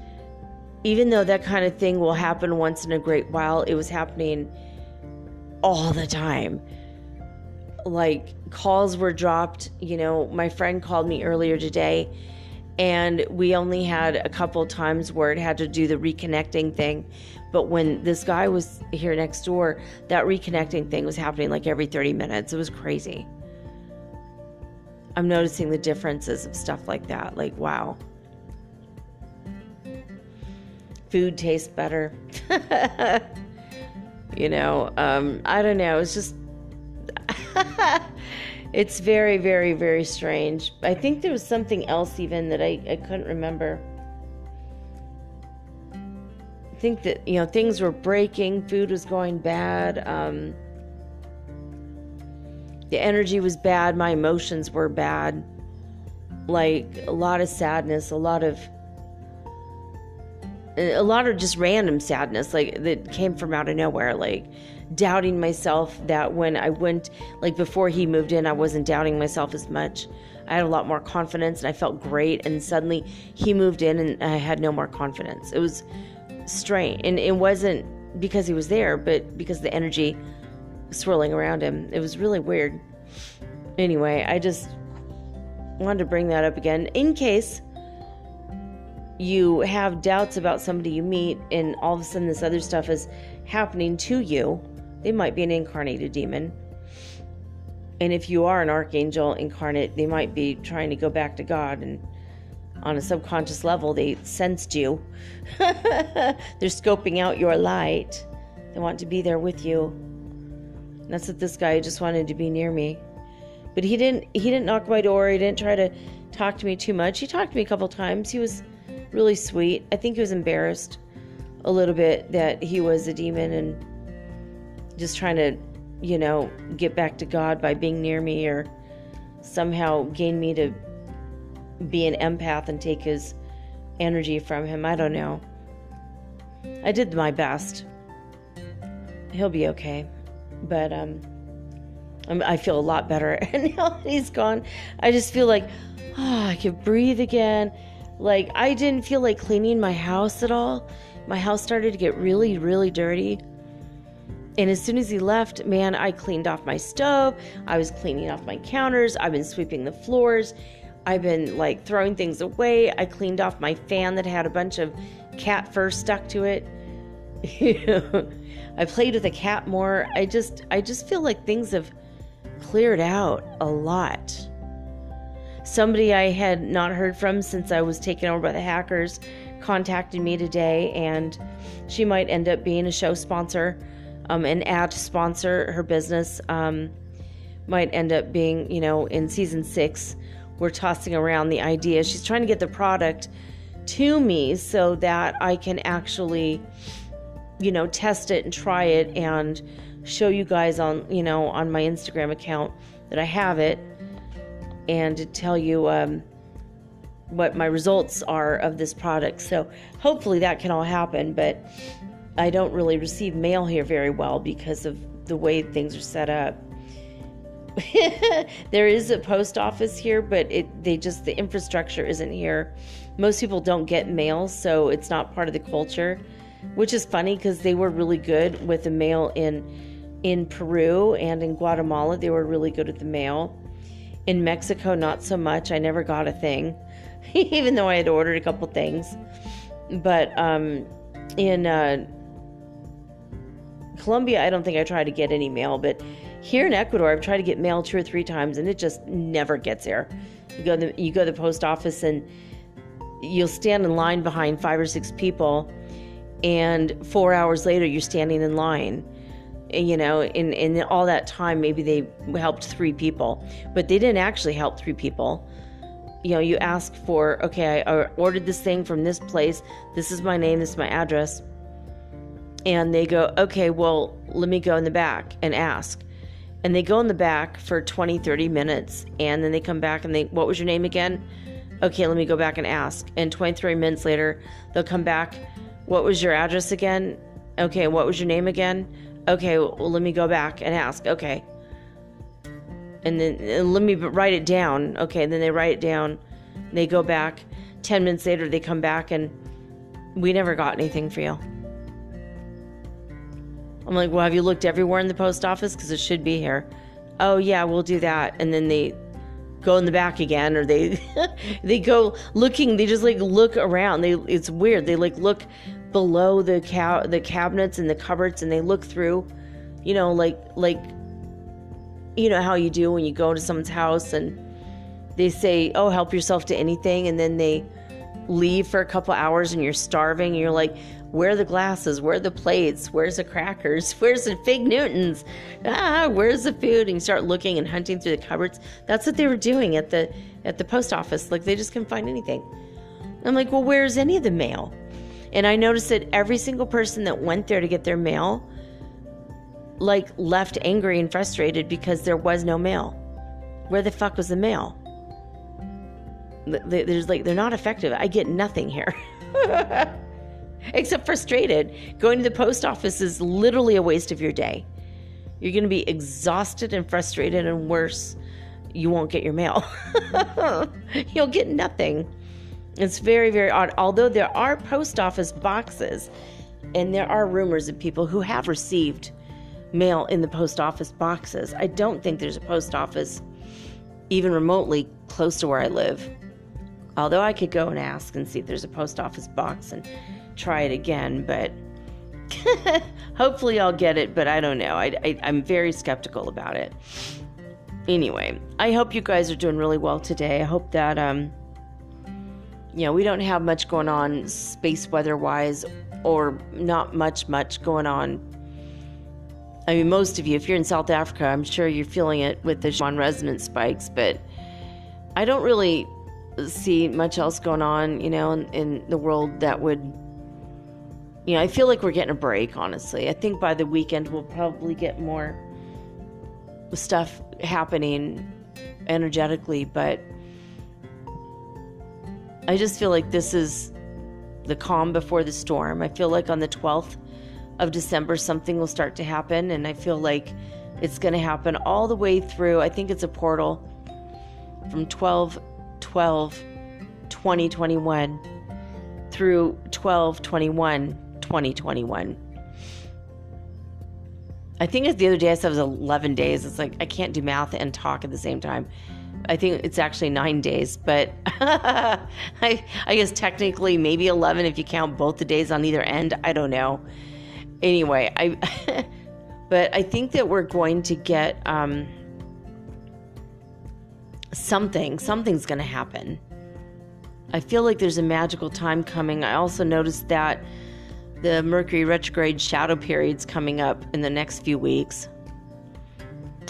even though that kind of thing will happen once in a great while, it was happening all the time. Like calls were dropped. You know, my friend called me earlier today, and we only had a couple times where it had to do the reconnecting thing. But when this guy was here next door, that reconnecting thing was happening like every 30 minutes. It was crazy. I'm noticing the differences of stuff like that. Like, wow food tastes better. you know, um, I don't know. It's just, it's very, very, very strange. I think there was something else even that I, I couldn't remember. I think that, you know, things were breaking, food was going bad. Um, the energy was bad, my emotions were bad. Like a lot of sadness, a lot of a lot of just random sadness like that came from out of nowhere like doubting myself that when i went like before he moved in i wasn't doubting myself as much. I had a lot more confidence and i felt great and suddenly he moved in and i had no more confidence. It was strange and it wasn't because he was there but because the energy swirling around him. It was really weird. Anyway i just wanted to bring that up again. In case you have doubts about somebody you meet, and all of a sudden this other stuff is happening to you, they might be an incarnated demon. And if you are an archangel incarnate, they might be trying to go back to God and on a subconscious level, they sensed you. They're scoping out your light. They want to be there with you. That's what this guy just wanted to be near me. But he didn't he didn't knock my door. He didn't try to talk to me too much. He talked to me a couple times. He was really sweet. I think he was embarrassed a little bit that he was a demon and just trying to, you know, get back to God by being near me or somehow gain me to be an empath and take his energy from him. I don't know. I did my best. He'll be okay. But um I feel a lot better. And now that he's gone, I just feel like oh, I could breathe again. Like I didn't feel like cleaning my house at all. My house started to get really, really dirty. And as soon as he left, man, I cleaned off my stove. I was cleaning off my counters. I've been sweeping the floors. I've been like throwing things away. I cleaned off my fan that had a bunch of cat fur stuck to it. I played with the cat more. I just I just feel like things have cleared out a lot. Somebody I had not heard from since I was taken over by the hackers contacted me today, and she might end up being a show sponsor, um, an ad sponsor. Her business um, might end up being, you know, in season six. We're tossing around the idea. She's trying to get the product to me so that I can actually, you know, test it and try it and show you guys on, you know, on my Instagram account that I have it and to tell you um, what my results are of this product. So hopefully that can all happen, but I don't really receive mail here very well because of the way things are set up. there is a post office here, but it they just the infrastructure isn't here. Most people don't get mail, so it's not part of the culture, which is funny because they were really good with the mail in in Peru and in Guatemala. They were really good at the mail. In Mexico, not so much. I never got a thing, even though I had ordered a couple things. But um, in uh, Colombia, I don't think I tried to get any mail. But here in Ecuador, I've tried to get mail two or three times, and it just never gets there. You go to the, you go to the post office, and you'll stand in line behind five or six people, and four hours later, you're standing in line And, you know, in, in all that time, maybe they helped three people, but they didn't actually help three people. You know, you ask for, okay, I ordered this thing from this place. This is my name, this is my address. And they go, okay, well, let me go in the back and ask. And they go in the back for 20, 30 minutes. And then they come back and they, what was your name again? Okay, let me go back and ask. And 23 minutes later, they'll come back. What was your address again? Okay, what was your name again? Okay, well, let me go back and ask. Okay. And then and let me write it down. Okay, and then they write it down. They go back. 10 minutes later, they come back and we never got anything for you. I'm like, well, have you looked everywhere in the post office? Because it should be here. Oh, yeah, we'll do that. And then they go in the back again or they they go looking they just like look around they it's weird they like look below the ca- the cabinets and the cupboards and they look through you know like like you know how you do when you go to someone's house and they say oh help yourself to anything and then they leave for a couple hours and you're starving and you're like where are the glasses? Where are the plates? Where's the crackers? Where's the fig newtons? Ah where's the food? And you start looking and hunting through the cupboards. That's what they were doing at the at the post office. Like they just couldn't find anything. I'm like well where's any of the mail? And I noticed that every single person that went there to get their mail, like, left angry and frustrated because there was no mail. Where the fuck was the mail? There's like, they're not effective. I get nothing here. Except frustrated. Going to the post office is literally a waste of your day. You're going to be exhausted and frustrated, and worse, you won't get your mail. You'll get nothing. It's very, very odd. Although there are post office boxes, and there are rumors of people who have received mail in the post office boxes. I don't think there's a post office even remotely close to where I live. Although I could go and ask and see if there's a post office box and try it again, but hopefully I'll get it, but I don't know. I, I, I'm very skeptical about it. Anyway, I hope you guys are doing really well today. I hope that, um, you know, we don't have much going on space weather wise, or not much, much going on. I mean, most of you, if you're in South Africa, I'm sure you're feeling it with the Schumann resonance spikes, but I don't really see much else going on, you know, in, in the world that would, you know, I feel like we're getting a break, honestly. I think by the weekend we'll probably get more stuff happening energetically, but I just feel like this is the calm before the storm. I feel like on the 12th of December, something will start to happen, and I feel like it's going to happen all the way through. I think it's a portal from 12 12 2021 through 12 21 2021. I think it's the other day I said it was 11 days. It's like I can't do math and talk at the same time. I think it's actually nine days, but I, I guess technically maybe 11 if you count both the days on either end. I don't know. Anyway, I, but I think that we're going to get um, something, something's going to happen. I feel like there's a magical time coming. I also noticed that the Mercury retrograde shadow period's coming up in the next few weeks.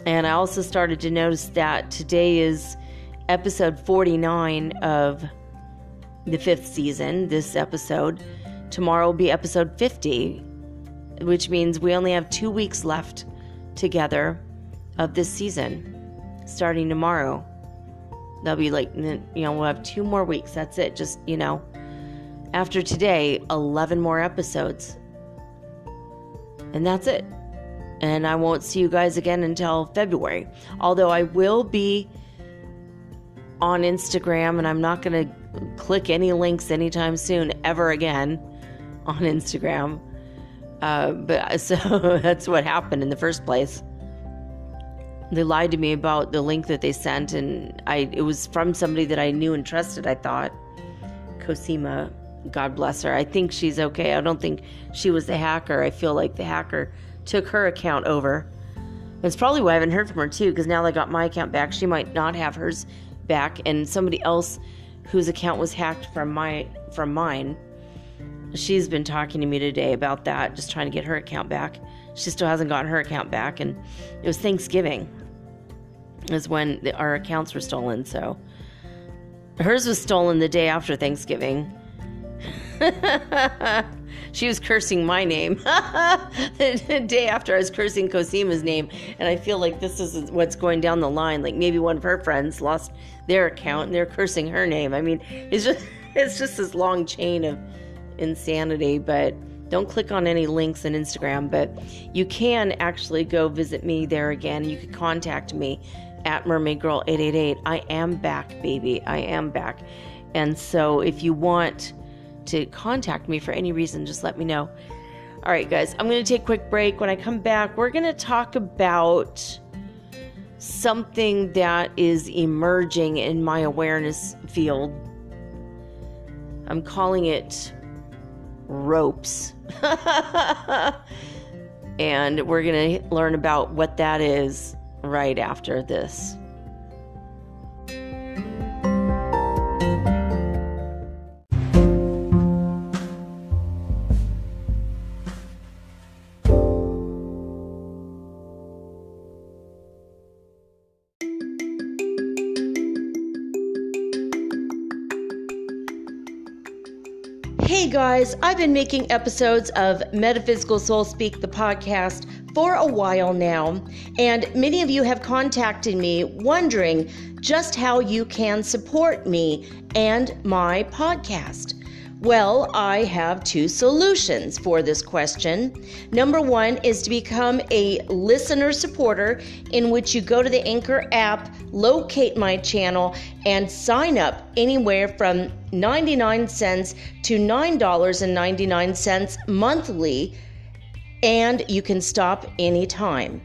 And I also started to notice that today is episode 49 of the fifth season, this episode. Tomorrow will be episode 50, which means we only have two weeks left together of this season, starting tomorrow. That'll be like, you know, we'll have two more weeks. That's it. Just, you know, after today, 11 more episodes. And that's it and I won't see you guys again until February. Although I will be on Instagram and I'm not going to click any links anytime soon ever again on Instagram. Uh, but so that's what happened in the first place. They lied to me about the link that they sent, and I it was from somebody that I knew and trusted. I thought Cosima, God bless her. I think she's okay. I don't think she was the hacker. I feel like the hacker took her account over. That's probably why I haven't heard from her too, because now I got my account back, she might not have hers back, and somebody else whose account was hacked from my from mine. She's been talking to me today about that, just trying to get her account back. She still hasn't gotten her account back, and it was Thanksgiving is when the, our accounts were stolen. So hers was stolen the day after Thanksgiving. she was cursing my name the day after I was cursing Cosima's name. And I feel like this is what's going down the line. Like maybe one of her friends lost their account and they're cursing her name. I mean, it's just it's just this long chain of insanity. But don't click on any links on Instagram. But you can actually go visit me there again. You can contact me at Mermaid Girl 888. I am back, baby. I am back. And so if you want to contact me for any reason, just let me know. All right, guys, I'm going to take a quick break. When I come back, we're going to talk about something that is emerging in my awareness field. I'm calling it ropes. and we're going to learn about what that is right after this. Guys, I've been making episodes of Metaphysical Soul Speak, the podcast, for a while now, and many of you have contacted me wondering just how you can support me and my podcast. Well, I have two solutions for this question. Number one is to become a listener supporter, in which you go to the Anchor app, locate my channel, and sign up anywhere from 99 cents to $9.99 monthly, and you can stop anytime.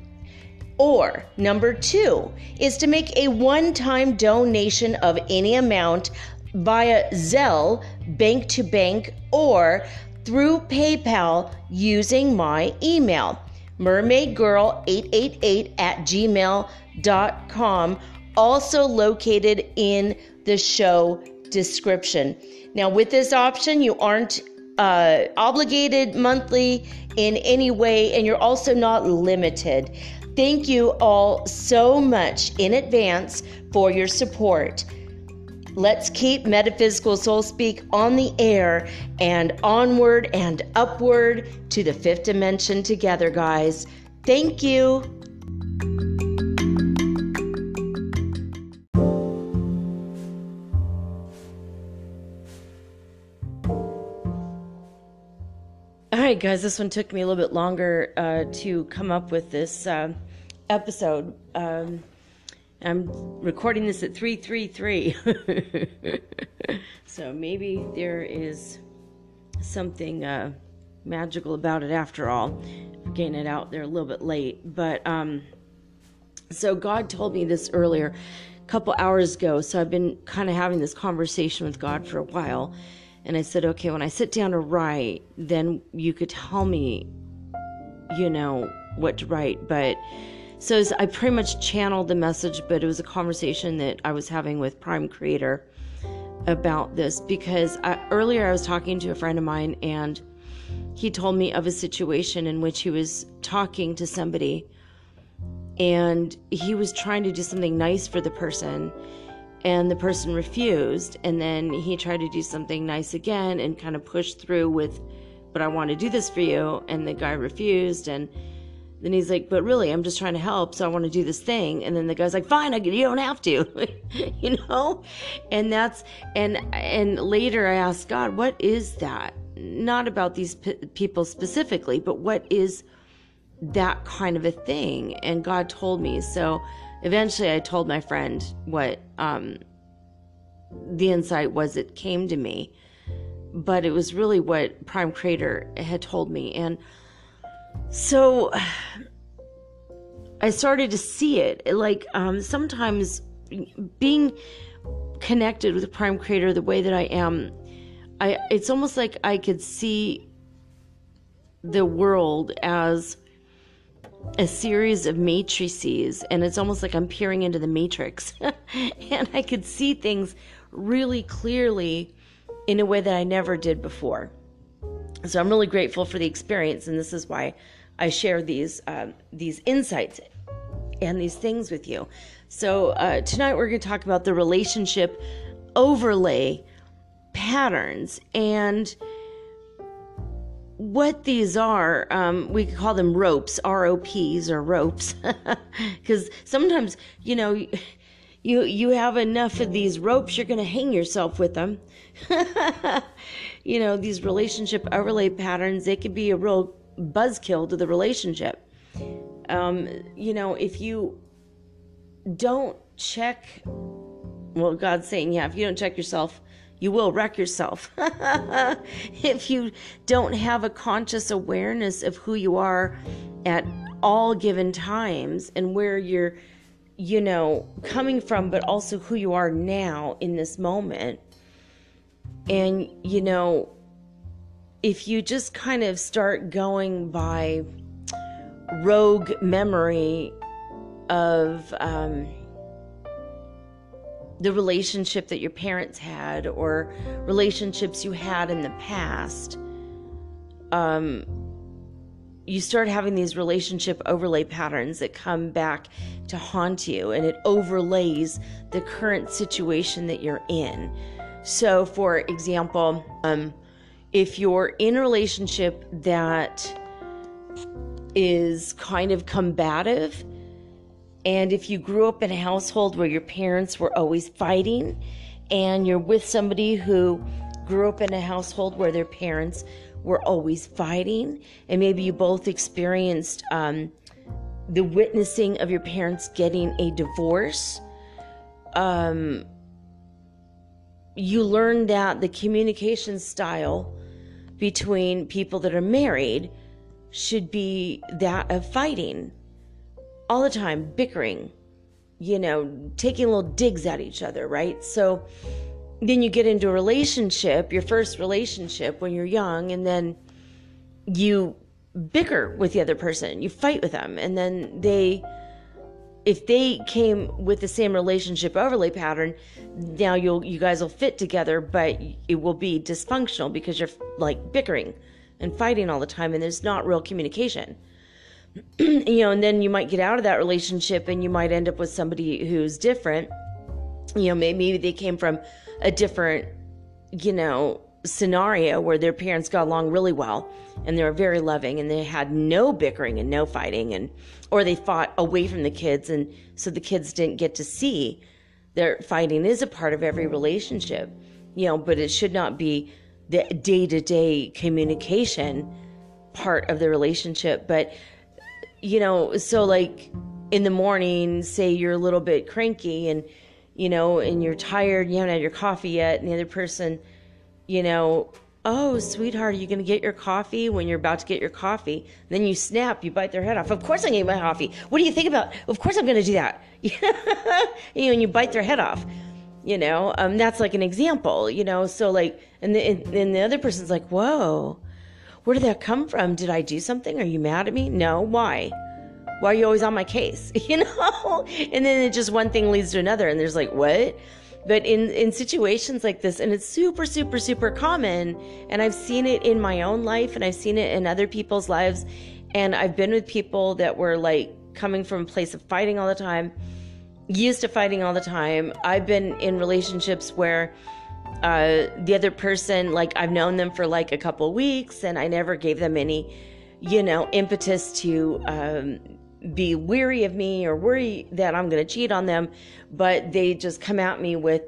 Or number two is to make a one time donation of any amount via Zelle, bank to bank, or through PayPal using my email, mermaidgirl888 at gmail.com, also located in the show description. Now, with this option, you aren't uh, obligated monthly in any way, and you're also not limited. Thank you all so much in advance for your support. Let's keep Metaphysical Soul Speak on the air and onward and upward to the fifth dimension together, guys. Thank you. All right, guys, this one took me a little bit longer uh, to come up with this uh, episode. Um, I'm recording this at 333. so maybe there is something uh, magical about it after all. getting it out there a little bit late. But um, so God told me this earlier, a couple hours ago. So I've been kind of having this conversation with God for a while. And I said, okay, when I sit down to write, then you could tell me, you know, what to write. But so I pretty much channeled the message, but it was a conversation that I was having with Prime Creator about this because I, earlier I was talking to a friend of mine and he told me of a situation in which he was talking to somebody and he was trying to do something nice for the person and the person refused and then he tried to do something nice again and kind of pushed through with but I want to do this for you and the guy refused and then he's like, but really, I'm just trying to help, so I want to do this thing. And then the guy's like, fine, I, you don't have to, you know. And that's and and later I asked God, what is that? Not about these p- people specifically, but what is that kind of a thing? And God told me. So eventually, I told my friend what um, the insight was. It came to me, but it was really what Prime Creator had told me, and so I started to see it. Like um, sometimes being connected with Prime Creator the way that I am, I it's almost like I could see the world as a series of matrices and it's almost like I'm peering into the matrix and I could see things really clearly in a way that I never did before. So I'm really grateful for the experience, and this is why I share these uh, these insights and these things with you. So uh, tonight we're going to talk about the relationship overlay patterns and what these are. Um, we call them ropes, ROPs or ropes, because sometimes you know you you have enough of these ropes, you're going to hang yourself with them. you know, these relationship overlay patterns, they could be a real buzzkill to the relationship. Um, you know, if you don't check, well, God's saying, yeah, if you don't check yourself, you will wreck yourself. if you don't have a conscious awareness of who you are at all given times and where you're, you know, coming from, but also who you are now in this moment, and, you know, if you just kind of start going by rogue memory of um, the relationship that your parents had or relationships you had in the past, um, you start having these relationship overlay patterns that come back to haunt you and it overlays the current situation that you're in. So, for example, um, if you're in a relationship that is kind of combative, and if you grew up in a household where your parents were always fighting, and you're with somebody who grew up in a household where their parents were always fighting, and maybe you both experienced um, the witnessing of your parents getting a divorce. Um, you learn that the communication style between people that are married should be that of fighting all the time, bickering, you know, taking little digs at each other, right? So then you get into a relationship, your first relationship when you're young, and then you bicker with the other person, you fight with them, and then they, if they came with the same relationship overlay pattern, now you'll you guys will fit together, but it will be dysfunctional because you're like bickering and fighting all the time, and there's not real communication. you know, and then you might get out of that relationship, and you might end up with somebody who's different. You know, maybe they came from a different, you know, scenario where their parents got along really well and they were very loving and they had no bickering and no fighting and or they fought away from the kids and so the kids didn't get to see their fighting is a part of every relationship you know but it should not be the day-to-day communication part of the relationship. But you know so like in the morning say you're a little bit cranky and you know and you're tired you haven't had your coffee yet and the other person you know, oh, sweetheart, are you going to get your coffee when you're about to get your coffee? Then you snap, you bite their head off. Of course I'm going to get my coffee. What do you think about? Of course I'm going to do that. you know, and you bite their head off. You know, um, that's like an example. You know, so like, and the, and the other person's like, whoa, where did that come from? Did I do something? Are you mad at me? No. Why? Why are you always on my case? You know, and then it just one thing leads to another, and there's like, what? but in in situations like this and it's super super super common and i've seen it in my own life and i've seen it in other people's lives and i've been with people that were like coming from a place of fighting all the time used to fighting all the time i've been in relationships where uh, the other person like i've known them for like a couple weeks and i never gave them any you know impetus to um, be weary of me or worry that I'm going to cheat on them, but they just come at me with,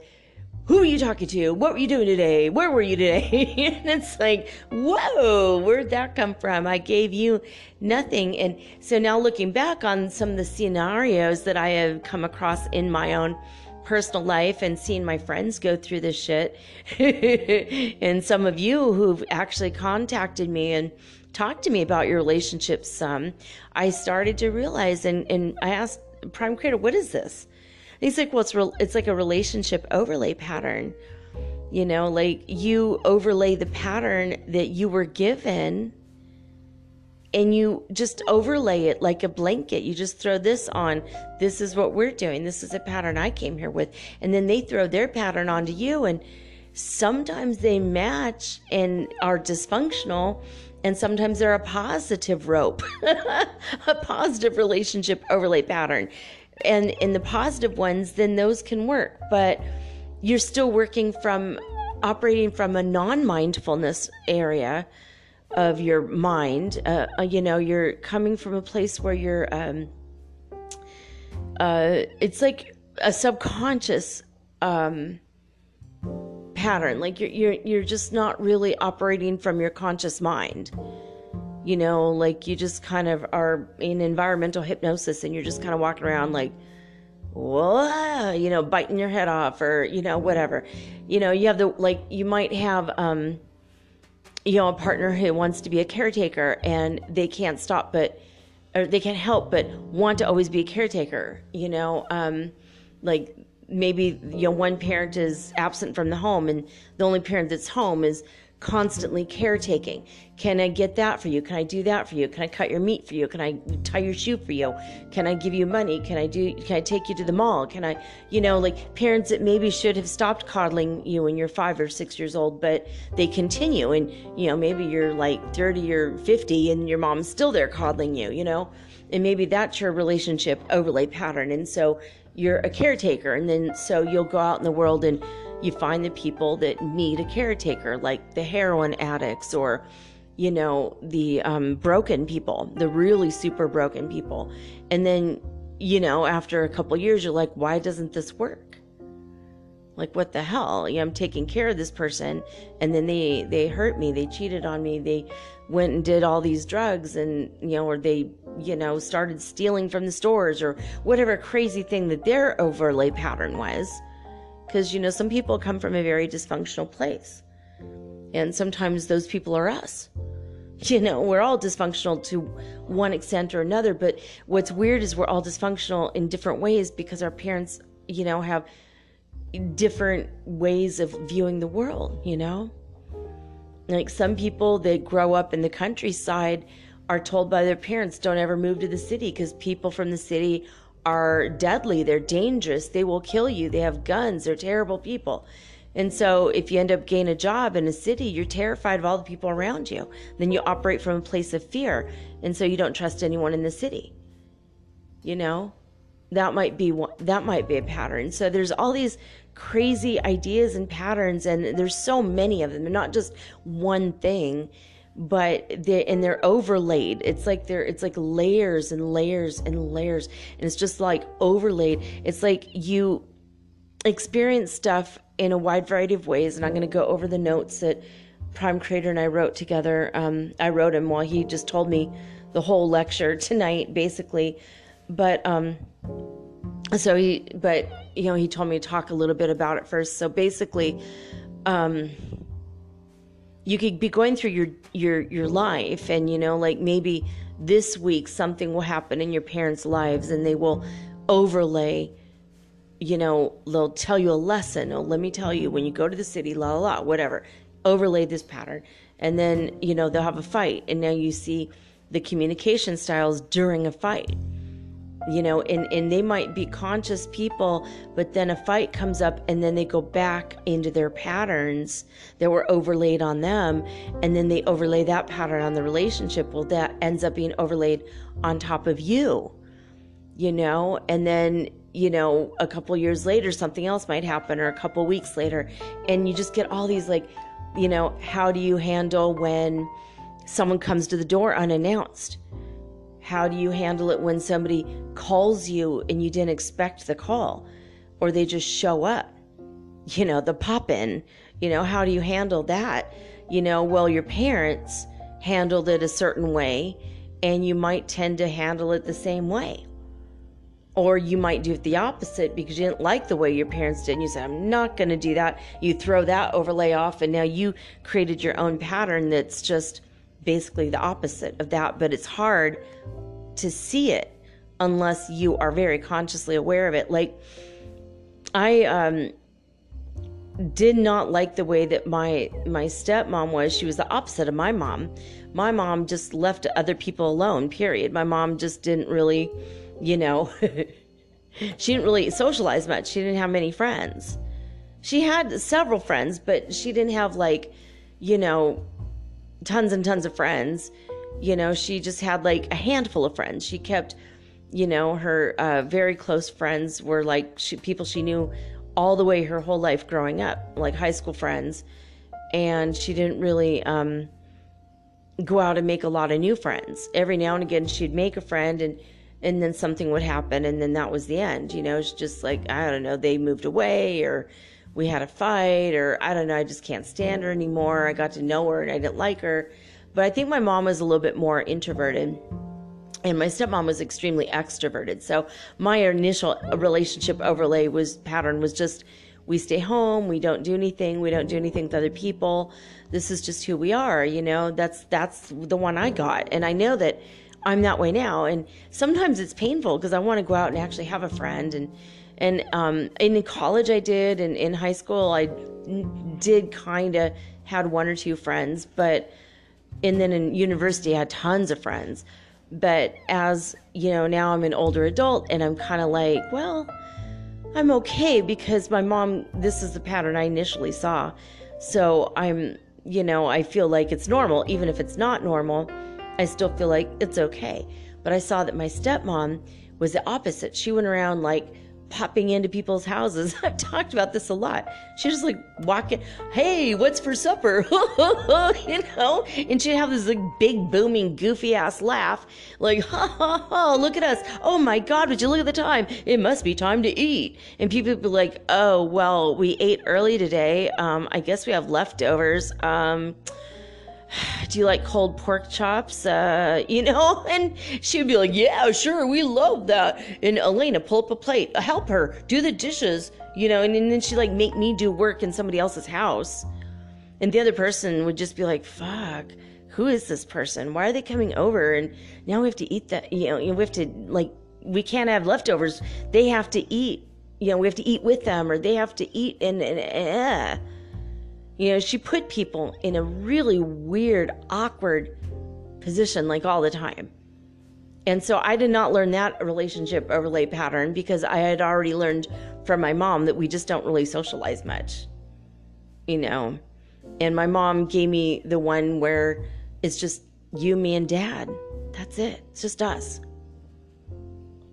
who are you talking to? What were you doing today? Where were you today? and it's like, whoa, where'd that come from? I gave you nothing. And so now looking back on some of the scenarios that I have come across in my own personal life and seeing my friends go through this shit, and some of you who've actually contacted me and talk to me about your relationship some, I started to realize, and, and I asked Prime Creator, what is this? And he's like, well, it's, re- it's like a relationship overlay pattern. You know, like you overlay the pattern that you were given and you just overlay it like a blanket. You just throw this on. This is what we're doing. This is a pattern I came here with. And then they throw their pattern onto you. And sometimes they match and are dysfunctional and sometimes they're a positive rope, a positive relationship overlay pattern. And in the positive ones, then those can work, but you're still working from operating from a non mindfulness area of your mind. Uh, uh, you know, you're coming from a place where you're, um, uh, it's like a subconscious um, pattern. Like you're you're you're just not really operating from your conscious mind. You know, like you just kind of are in environmental hypnosis and you're just kind of walking around like whoa, you know, biting your head off or, you know, whatever. You know, you have the like you might have um you know, a partner who wants to be a caretaker and they can't stop but or they can't help but want to always be a caretaker, you know, um like maybe you know one parent is absent from the home and the only parent that's home is constantly caretaking. Can I get that for you? Can I do that for you? Can I cut your meat for you? Can I tie your shoe for you? Can I give you money? Can I do can I take you to the mall? Can I you know, like parents that maybe should have stopped coddling you when you're 5 or 6 years old, but they continue and you know, maybe you're like 30 or 50 and your mom's still there coddling you, you know? And maybe that's your relationship overlay pattern. And so you're a caretaker and then so you'll go out in the world and you find the people that need a caretaker like the heroin addicts or you know the um, broken people the really super broken people. And then you know after a couple years you're like why doesn't this work? Like what the hell? You know, i'm taking care of this person. And then they they hurt me. They cheated on me. They went and did all these drugs and you know or they you know started stealing from the stores or whatever crazy thing that their overlay pattern was. Because you know some people come from a very dysfunctional place. And sometimes those people are us. You know we're all dysfunctional to one extent or another but what's weird is we're all dysfunctional in different ways because our parents you know have different ways of viewing the world, you know? Like some people that grow up in the countryside are told by their parents don't ever move to the city because people from the city are deadly, they're dangerous, they will kill you, they have guns, they're terrible people. And so if you end up getting a job in a city, you're terrified of all the people around you. Then you operate from a place of fear. And so you don't trust anyone in the city. You know? That might be one, that might be a pattern. So there's all these crazy ideas and patterns and there's so many of them. They're not just one thing, but they and they're overlaid. It's like they're it's like layers and layers and layers and it's just like overlaid. It's like you experience stuff in a wide variety of ways. And I'm going to go over the notes that Prime Creator and I wrote together. Um, I wrote him while he just told me the whole lecture tonight, basically. But um, so he, but you know, he told me to talk a little bit about it first. So basically, um, you could be going through your your your life, and you know, like maybe this week something will happen in your parents' lives, and they will overlay you know, they'll tell you a lesson. Oh, let me tell you, when you go to the city, la la la, whatever. Overlay this pattern. And then, you know, they'll have a fight. And now you see the communication styles during a fight. You know, and, and they might be conscious people, but then a fight comes up and then they go back into their patterns that were overlaid on them. And then they overlay that pattern on the relationship. Well, that ends up being overlaid on top of you, you know, and then you know, a couple years later, something else might happen, or a couple weeks later. And you just get all these, like, you know, how do you handle when someone comes to the door unannounced? How do you handle it when somebody calls you and you didn't expect the call, or they just show up? You know, the pop in, you know, how do you handle that? You know, well, your parents handled it a certain way, and you might tend to handle it the same way or you might do it the opposite because you didn't like the way your parents did. And you said, I'm not going to do that. You throw that overlay off, and now you created your own pattern that's just basically the opposite of that. But it's hard to see it unless you are very consciously aware of it. Like, I um, did not like the way that my my stepmom was. She was the opposite of my mom. My mom just left other people alone. Period. My mom just didn't really you know, she didn't really socialize much. She didn't have many friends. She had several friends, but she didn't have like, you know, tons and tons of friends. You know, she just had like a handful of friends. She kept, you know, her uh, very close friends were like she, people she knew all the way her whole life growing up, like high school friends. And she didn't really um, go out and make a lot of new friends. Every now and again, she'd make a friend and and then something would happen and then that was the end you know it's just like i don't know they moved away or we had a fight or i don't know i just can't stand her anymore. I got to know her and i didn't like her. But i think my mom was a little bit more introverted and my stepmom was extremely extroverted. So my initial relationship overlay was pattern was just we stay home we don't do anything we don't do anything with other people. This is just who we are you know? That's that's the one i got. And i know that I'm that way now. And sometimes it's painful because I want to go out and actually have a friend. And and um, in college I did, and in high school I did kind of had one or two friends, but and then in university I had tons of friends. But as you know, now I'm an older adult, and I'm kind of like, well, I'm okay because my mom. This is the pattern I initially saw, so I'm, you know, I feel like it's normal, even if it's not normal I still feel like it's okay. But I saw that my stepmom was the opposite. She went around like popping into people's houses. I've talked about this a lot. She was like walking, hey, what's for supper? you know? And she'd have this like big booming goofy ass laugh, like, ha ha ha, look at us. Oh my God, would you look at the time? It must be time to eat. And people would be like, oh, well, we ate early today. Um, I guess we have leftovers. Um, do you like cold pork chops? Uh, you know? And she'd be like, yeah, sure, we love that. And Elena, pull up a plate, help her, do the dishes, you know? And, and then she'd like make me do work in somebody else's house. And the other person would just be like, fuck, who is this person? Why are they coming over? And now we have to eat that, you know, we have to like, we can't have leftovers. They have to eat you know, we have to eat with them or they have to eat and, and eh. You know, she put people in a really weird, awkward position like all the time. And so I did not learn that relationship overlay pattern because I had already learned from my mom that we just don't really socialize much. You know, and my mom gave me the one where it's just you, me, and dad. That's it. It's just us.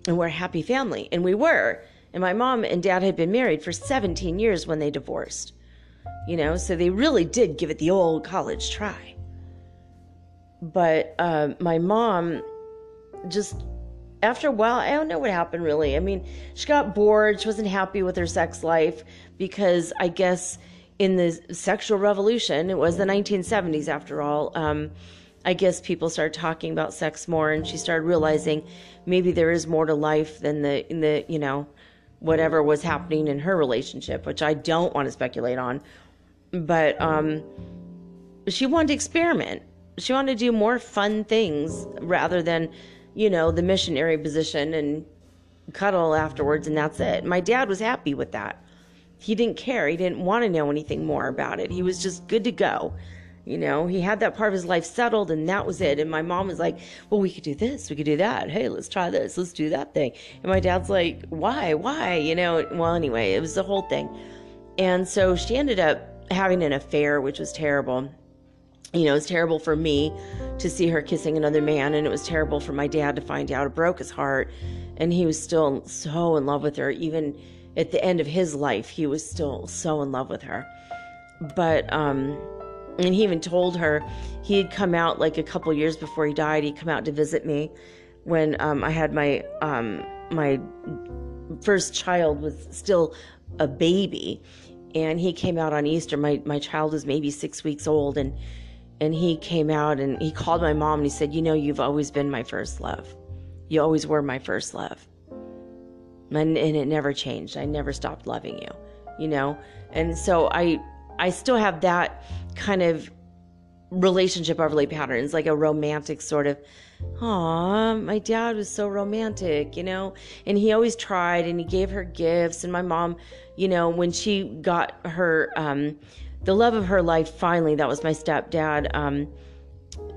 And we're a happy family. And we were. And my mom and dad had been married for 17 years when they divorced. You know, so they really did give it the old college try. But uh, my mom just, after a while, I don't know what happened really. I mean, she got bored. She wasn't happy with her sex life because I guess in the sexual revolution, it was the 1970s after all. Um, I guess people started talking about sex more, and she started realizing maybe there is more to life than the in the you know whatever was happening in her relationship, which I don't want to speculate on. But um, she wanted to experiment. She wanted to do more fun things rather than, you know, the missionary position and cuddle afterwards, and that's it. My dad was happy with that. He didn't care. He didn't want to know anything more about it. He was just good to go. You know, he had that part of his life settled and that was it. And my mom was like, well, we could do this, we could do that. Hey, let's try this, let's do that thing. And my dad's like, why, why? You know, well, anyway, it was the whole thing. And so she ended up having an affair, which was terrible. You know, it was terrible for me to see her kissing another man, and it was terrible for my dad to find out. It broke his heart. And he was still so in love with her. Even at the end of his life, he was still so in love with her. But, um, and he even told her he had come out like a couple years before he died. He'd come out to visit me when um, i had my um, my first child was still a baby. And he came out on easter. My, my child was maybe six weeks old. And and he came out and he called my mom and he said you know you've always been my first love. You always were my first love. And, and it never changed. I never stopped loving you you know? And so i i still have that kind of relationship overlay patterns, like a romantic sort of, aw, my dad was so romantic, you know? And he always tried and he gave her gifts. And my mom, you know, when she got her, um, the love of her life, finally, that was my stepdad. Um,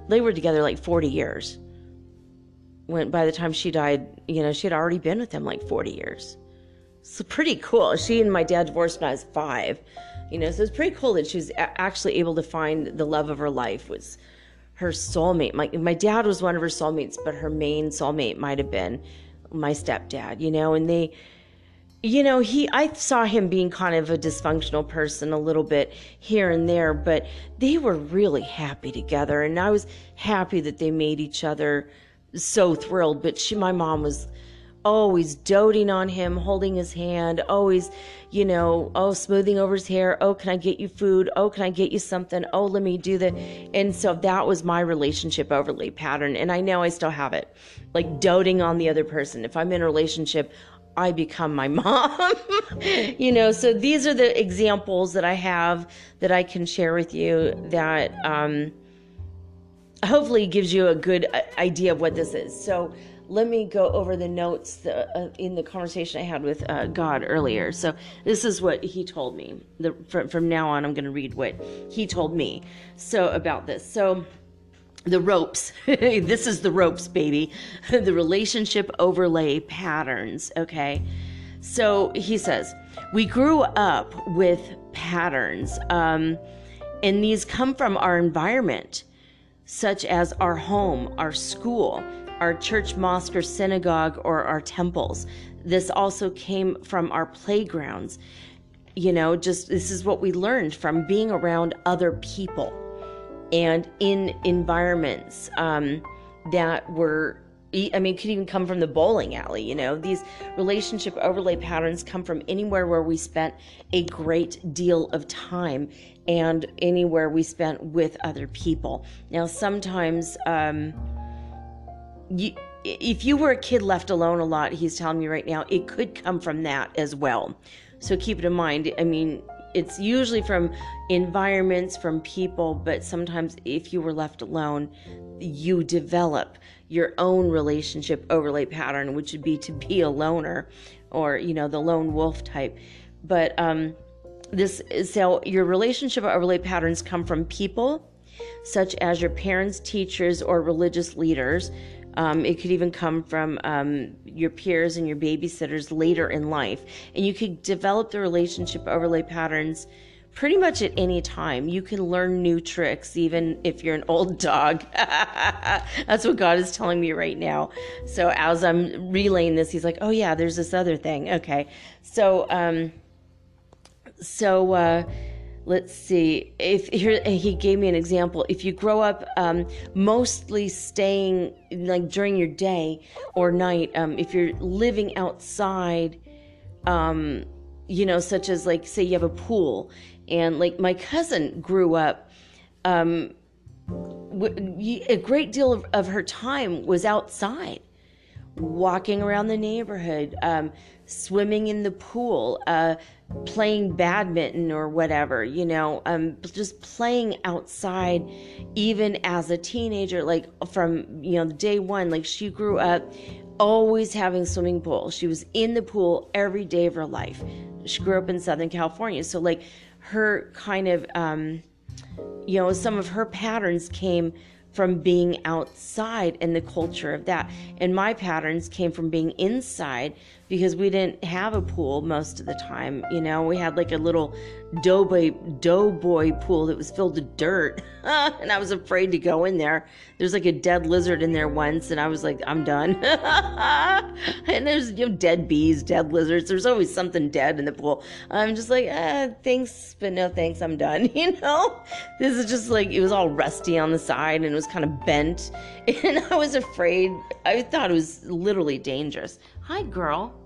they were together like 40 years. When by the time she died, you know, she had already been with him like 40 years. So pretty cool. She and my dad divorced when I was five you know so it's pretty cool that she was actually able to find the love of her life was her soulmate. My, my dad was one of her soulmates but her main soulmate might have been my stepdad you know and they you know he i saw him being kind of a dysfunctional person a little bit here and there but they were really happy together. And i was happy that they made each other so thrilled but she my mom was always doting on him, holding his hand, always, you know, oh, smoothing over his hair. Oh, can I get you food? Oh, can I get you something? Oh, let me do that. And so that was my relationship overlay pattern. And I know I still have it like doting on the other person. If I'm in a relationship, I become my mom. you know, so these are the examples that I have that I can share with you that um, hopefully gives you a good uh, idea of what this is. So, let me go over the notes the, uh, in the conversation I had with uh, God earlier. So this is what He told me. The, from, from now on, I'm going to read what He told me. So about this. So the ropes. this is the ropes, baby. the relationship overlay patterns. Okay. So he says, we grew up with patterns, um, and these come from our environment, such as our home, our school our church, mosque, or synagogue, or our temples. This also came from our playgrounds. You know, just this is what we learned from being around other people and in environments um, that were I mean, could even come from the bowling alley. You know, these relationship overlay patterns come from anywhere where we spent a great deal of time and anywhere we spent with other people. Now, sometimes, um, you, if you were a kid left alone a lot, he's telling me right now, it could come from that as well. So keep it in mind. I mean, it's usually from environments, from people, but sometimes if you were left alone, you develop your own relationship overlay pattern, which would be to be a loner or, you know, the lone wolf type. But um, this is so your relationship overlay patterns come from people such as your parents, teachers, or religious leaders. Um, it could even come from um, your peers and your babysitters later in life. And you could develop the relationship overlay patterns pretty much at any time. You can learn new tricks, even if you're an old dog. That's what God is telling me right now. So as I'm relaying this, He's like, "Oh yeah, there's this other thing." Okay, so um, so uh, let's see. If here he gave me an example. If you grow up um, mostly staying like during your day or night, um, if you're living outside. Um, you know, such as like, say you have a pool and like my cousin grew up um, a great deal of, of her time was outside walking around the neighborhood um, swimming in the pool uh, playing badminton or whatever you know um, just playing outside even as a teenager like from you know day one like she grew up always having swimming pool. She was in the pool every day of her life. She grew up in southern california so like her kind of, um, you know, some of her patterns came from being outside and the culture of that. And my patterns came from being inside because we didn't have a pool most of the time. You know, we had like a little doughboy doughboy pool that was filled with dirt, and I was afraid to go in there. There's like a dead lizard in there once, and I was like, I'm done. and there's you know dead bees, dead lizards. There's always something dead in the pool. I'm just like, ah, thanks, but no thanks. I'm done. You know, this is just like it was all rusty on the side and it was kind of bent, and I was afraid. I thought it was literally dangerous. Hi, girl.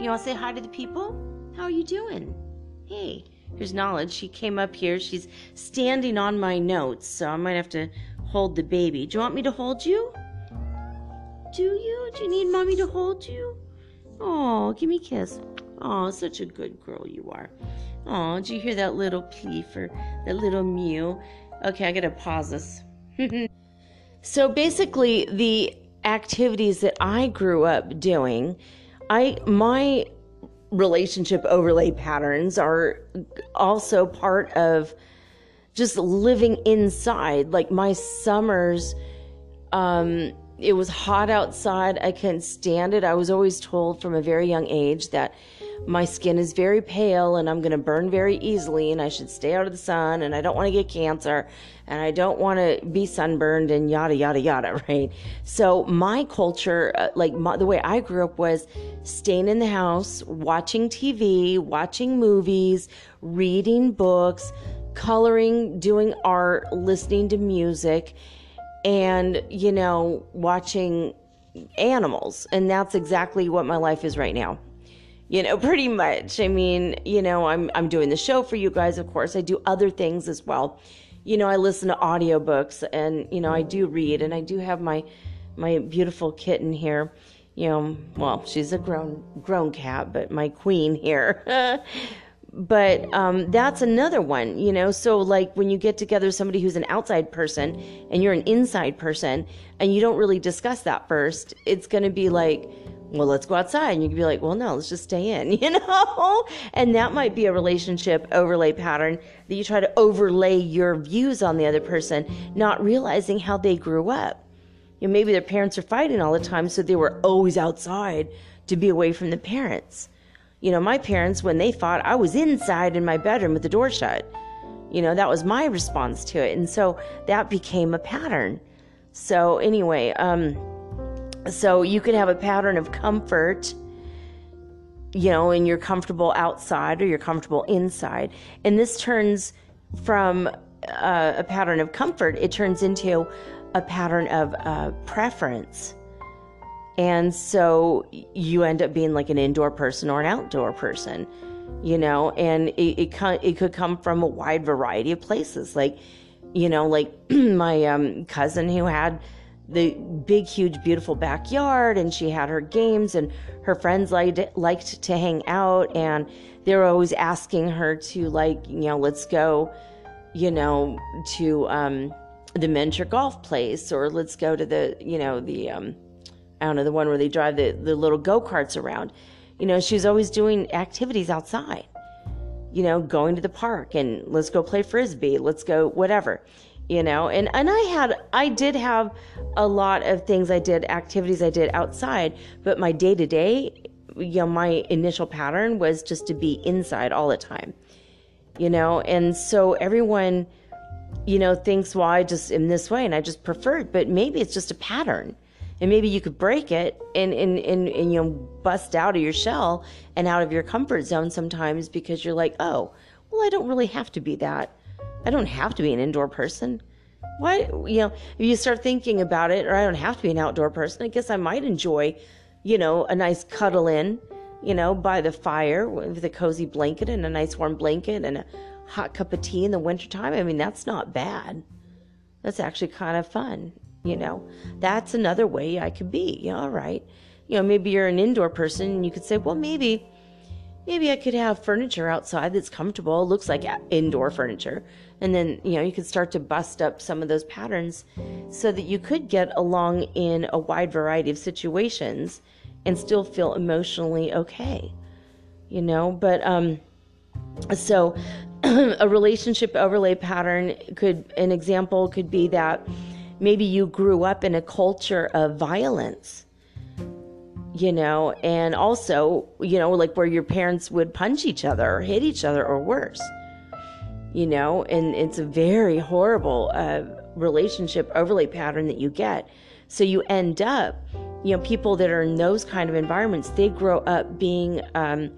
You want to say hi to the people? How are you doing? Hey. Here's knowledge. She came up here. She's standing on my notes, so I might have to hold the baby. Do you want me to hold you? Do you? Do you need mommy to hold you? Oh, give me a kiss. Oh, such a good girl you are. Oh, did you hear that little plea for that little mew? Okay, I gotta pause this. so basically, the activities that I grew up doing, I my relationship overlay patterns are also part of just living inside. Like my summers, um, it was hot outside. I couldn't stand it. I was always told from a very young age that my skin is very pale and I'm going to burn very easily and I should stay out of the sun and I don't want to get cancer and I don't want to be sunburned and yada, yada, yada, right? So, my culture, uh, like my, the way I grew up, was staying in the house, watching TV, watching movies, reading books, coloring, doing art, listening to music, and, you know, watching animals. And that's exactly what my life is right now. You know pretty much. I mean you know i'm i'm doing the show for you guys of course. I do other things as well. You know i listen to audiobooks and you know i do read and i do have my my beautiful kitten here. You know well she's a grown grown cat but my queen here but um, that's another one you know so like when you get together somebody who's an outside person and you're an inside person and you don't really discuss that first it's going to be like well, let's go outside. And you can be like, well, no, let's just stay in, you know? And that might be a relationship overlay pattern that you try to overlay your views on the other person, not realizing how they grew up. You know, maybe their parents are fighting all the time, so they were always outside to be away from the parents. You know, my parents, when they fought, I was inside in my bedroom with the door shut. You know, that was my response to it. And so that became a pattern. So, anyway, um, so you could have a pattern of comfort, you know, and you're comfortable outside or you're comfortable inside. And this turns from uh, a pattern of comfort, it turns into a pattern of uh, preference. And so you end up being like an indoor person or an outdoor person, you know, and it, it, it could come from a wide variety of places. Like, you know, like my um, cousin who had the big, huge, beautiful backyard, and she had her games, and her friends liked liked to hang out, and they were always asking her to like, you know, let's go, you know, to um, the miniature golf place, or let's go to the, you know, the, um, I don't know, the one where they drive the, the little go karts around. You know, she was always doing activities outside, you know, going to the park and let's go play frisbee, let's go whatever, you know. And, and I had, I did have a lot of things I did, activities I did outside, but my day to day, you know, my initial pattern was just to be inside all the time, you know. And so everyone, you know, thinks, well, I just am this way and I just prefer it, but maybe it's just a pattern and maybe you could break it and, and, and, and you know bust out of your shell and out of your comfort zone sometimes because you're like oh well i don't really have to be that. I don't have to be an indoor person. Why you know if you start thinking about it or i don't have to be an outdoor person i guess i might enjoy you know a nice cuddle in you know by the fire with a cozy blanket and a nice warm blanket and a hot cup of tea in the wintertime. I mean that's not bad. That's actually kind of fun you know that's another way i could be. Know, all right. You know maybe you're an indoor person and you could say well maybe maybe i could have furniture outside that's comfortable looks like indoor furniture. And then you know you could start to bust up some of those patterns so that you could get along in a wide variety of situations and still feel emotionally okay you know? But um so a relationship overlay pattern could an example could be that maybe you grew up in a culture of violence you know and also you know like where your parents would punch each other or hit each other or worse you know and it's a very horrible uh, relationship overlay pattern that you get. So you end up you know people that are in those kind of environments they grow up being um,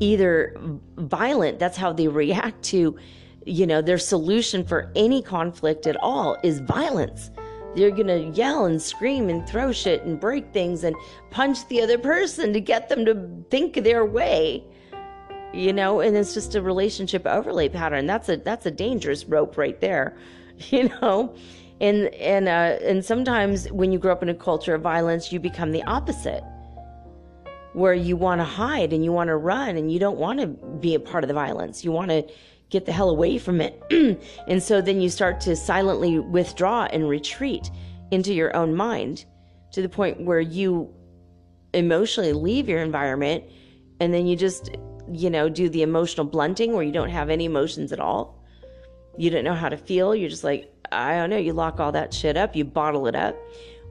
either violent that's how they react to you know their solution for any conflict at all is violence they're going to yell and scream and throw shit and break things and punch the other person to get them to think their way. You know, and it's just a relationship overlay pattern. That's a that's a dangerous rope right there. You know, and and uh, and sometimes when you grow up in a culture of violence, you become the opposite, where you want to hide and you want to run and you don't want to be a part of the violence. You want to get the hell away from it. and so then you start to silently withdraw and retreat into your own mind to the point where you emotionally leave your environment and then you just, you know, do the emotional blunting where you don't have any emotions at all. You don't know how to feel. You're just like, I don't know. You lock all that shit up, you bottle it up,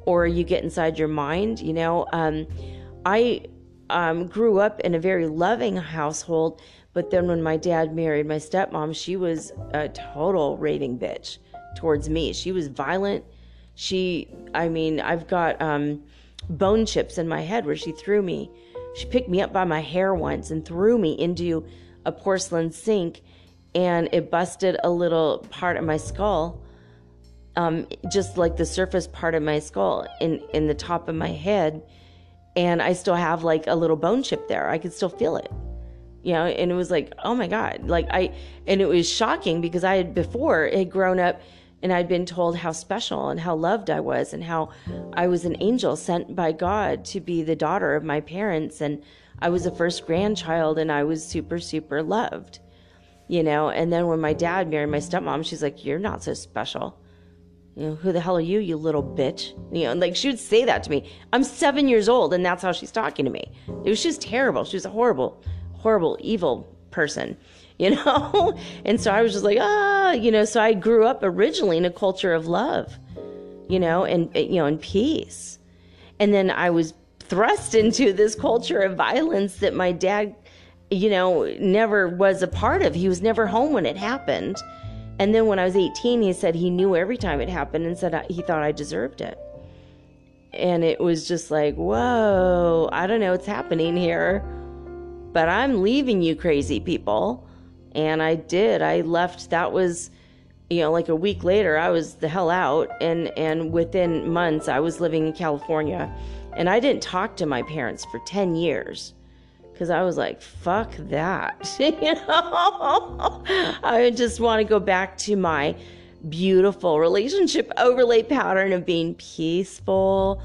or you get inside your mind. You know, um, I um, grew up in a very loving household, but then when my dad married my stepmom, she was a total raving bitch towards me. She was violent. She, I mean, I've got um, bone chips in my head where she threw me. She picked me up by my hair once and threw me into a porcelain sink, and it busted a little part of my skull, um, just like the surface part of my skull in in the top of my head, and I still have like a little bone chip there. I could still feel it you know and it was like oh my god like i and it was shocking because i had before had grown up and i'd been told how special and how loved i was and how i was an angel sent by god to be the daughter of my parents and i was the first grandchild and i was super super loved you know and then when my dad married my stepmom she's like you're not so special you know, who the hell are you, you little bitch? You know, like she would say that to me. I'm seven years old, and that's how she's talking to me. It was just terrible. She was horrible, horrible, evil person, you know? and so I was just like, ah, you know, so I grew up originally in a culture of love, you know, and, you know, and peace. And then I was thrust into this culture of violence that my dad, you know, never was a part of. He was never home when it happened. And then when I was 18, he said he knew every time it happened and said he thought I deserved it. And it was just like, whoa, I don't know what's happening here but I'm leaving you crazy people. And I did. I left. That was, you know, like a week later, I was the hell out. And, and within months, I was living in California. And I didn't talk to my parents for 10 years because I was like, fuck that. you know, I just want to go back to my beautiful relationship overlay pattern of being peaceful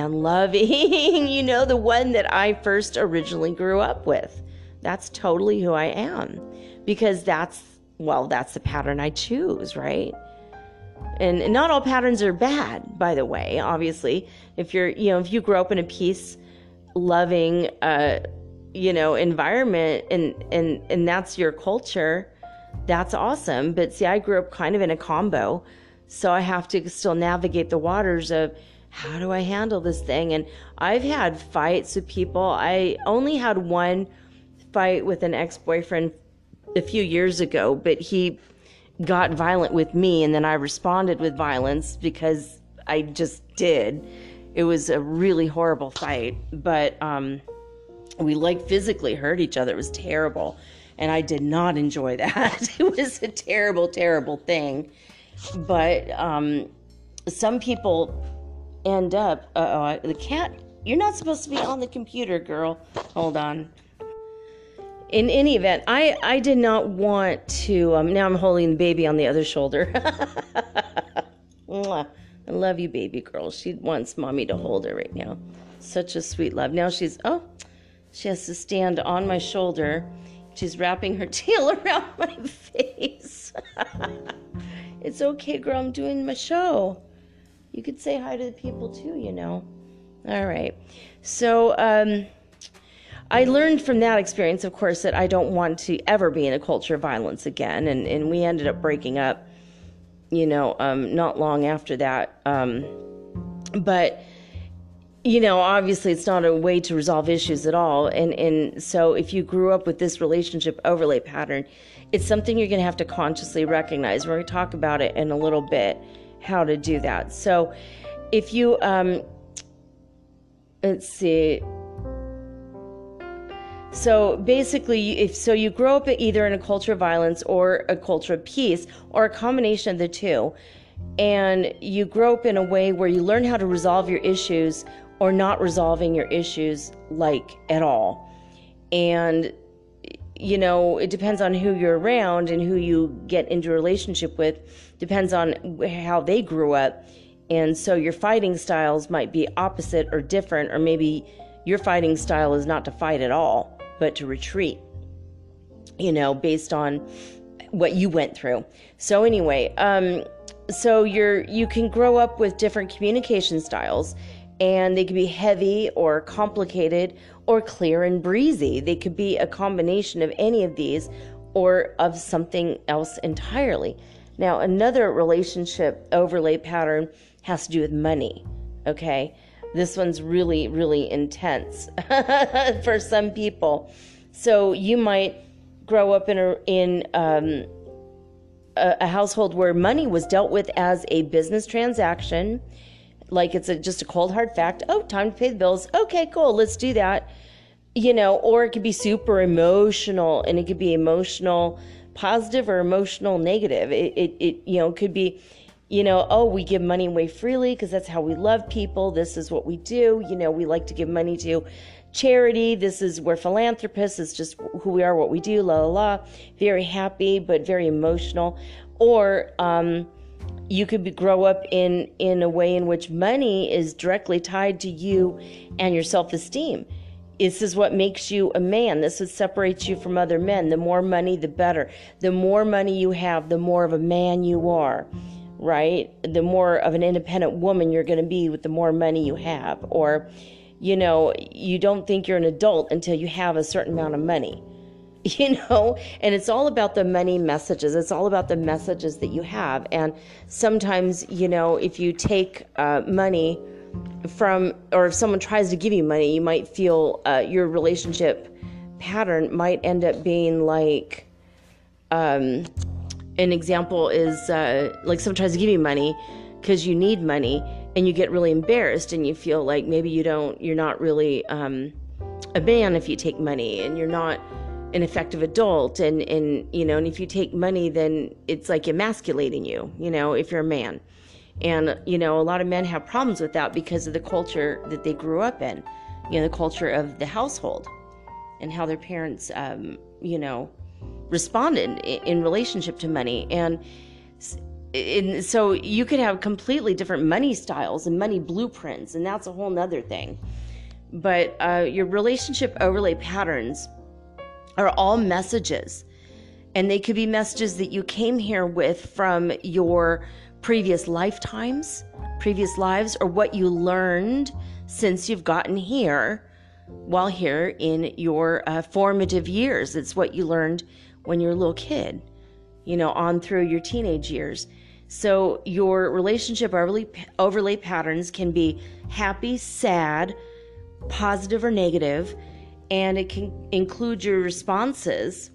and loving, you know, the one that I first originally grew up with. That's totally who I am because that's, well, that's the pattern I choose, right? And, not all patterns are bad, by the way, obviously. If you're, you know, if you grow up in a peace loving, uh, you know, environment and, and, and that's your culture, that's awesome. But see, I grew up kind of in a combo. So I have to still navigate the waters of how do I handle this thing? And I've had fights with people. I only had one fight with an ex boyfriend a few years ago, but he got violent with me and then I responded with violence because I just did. It was a really horrible fight, but um, we like physically hurt each other. It was terrible. And I did not enjoy that. it was a terrible, terrible thing. But um, some people end up, uh, oh, the cat, you're not supposed to be on the computer, girl. Hold on in any event, I, I did not want to. Um, now I'm holding the baby on the other shoulder. I love you, baby girl. She wants mommy to hold her right now. Such a sweet love. Now she's, oh, she has to stand on my shoulder. She's wrapping her tail around my face. it's okay, girl. I'm doing my show. You could say hi to the people too, you know. All right. So, um, I learned from that experience, of course, that I don't want to ever be in a culture of violence again. And, and we ended up breaking up, you know, um, not long after that. Um, but, you know, obviously it's not a way to resolve issues at all. And, and so if you grew up with this relationship overlay pattern, it's something you're going to have to consciously recognize. We're going to talk about it in a little bit, how to do that. So if you, um, let's see, so basically, if so, you grow up either in a culture of violence or a culture of peace, or a combination of the two, and you grow up in a way where you learn how to resolve your issues or not resolving your issues like at all, and you know it depends on who you're around and who you get into a relationship with, depends on how they grew up, and so your fighting styles might be opposite or different, or maybe your fighting style is not to fight at all but to retreat, you know, based on what you went through. So anyway, um, so you're you can grow up with different communication styles and they could be heavy or complicated or clear and breezy. They could be a combination of any of these or of something else entirely. Now, another relationship overlay pattern has to do with money. Okay. This one's really, really intense for some people. So you might grow up in a, in um, a, household where money was dealt with as a business transaction, like it's a, just a cold hard fact. Oh, time to pay the bills. Okay, cool, let's do that. You know, or it could be super emotional, and it could be emotional positive or emotional negative. It, it, it you know could be you know, oh, we give money away freely because that's how we love people. This is what we do. You know, we like to give money to charity. This is we're philanthropists. It's just who we are, what we do. La la la. Very happy, but very emotional. Or um, you could be, grow up in in a way in which money is directly tied to you and your self esteem. This is what makes you a man. This is separates you from other men. The more money, the better. The more money you have, the more of a man you are right? The more of an independent woman you're going to be with the more money you have. Or, you know, you don't think you're an adult until you have a certain amount of money, you know? And it's all about the money messages. It's all about the messages that you have. And sometimes, you know, if you take uh, money from, or if someone tries to give you money, you might feel uh, your relationship pattern might end up being like, um, an example is uh, like someone tries to give you money because you need money and you get really embarrassed and you feel like maybe you don't you're not really um, a man if you take money and you're not an effective adult and and you know and if you take money then it's like emasculating you you know if you're a man and you know a lot of men have problems with that because of the culture that they grew up in you know the culture of the household and how their parents um, you know responded in relationship to money. And in, so you could have completely different money styles and money blueprints and that's a whole nother thing. But uh, your relationship overlay patterns are all messages. And they could be messages that you came here with from your previous lifetimes, previous lives, or what you learned since you've gotten here while here in your uh, formative years. It's what you learned when you're a little kid, you know, on through your teenage years. So your relationship overlay, overlay patterns can be happy, sad, positive, or negative, and it can include your responses.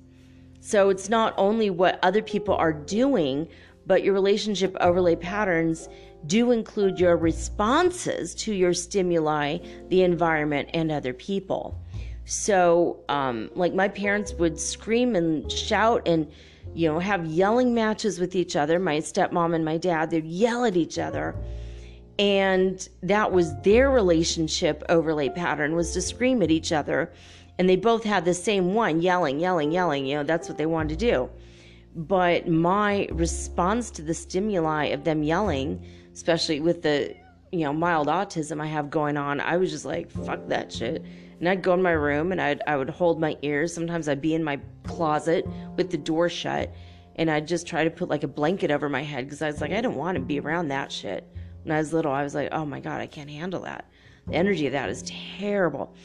So it's not only what other people are doing, but your relationship overlay patterns do include your responses to your stimuli, the environment, and other people. So, um, like my parents would scream and shout and, you know, have yelling matches with each other. My stepmom and my dad, they'd yell at each other. And that was their relationship overlay pattern was to scream at each other. And they both had the same one yelling, yelling, yelling. You know, that's what they wanted to do. But my response to the stimuli of them yelling, especially with the, you know, mild autism I have going on, I was just like, fuck that shit. And I'd go in my room and I'd, I would hold my ears. Sometimes I'd be in my closet with the door shut and I'd just try to put like a blanket over my head because I was like, I don't want to be around that shit. When I was little, I was like, oh my God, I can't handle that. The energy of that is terrible.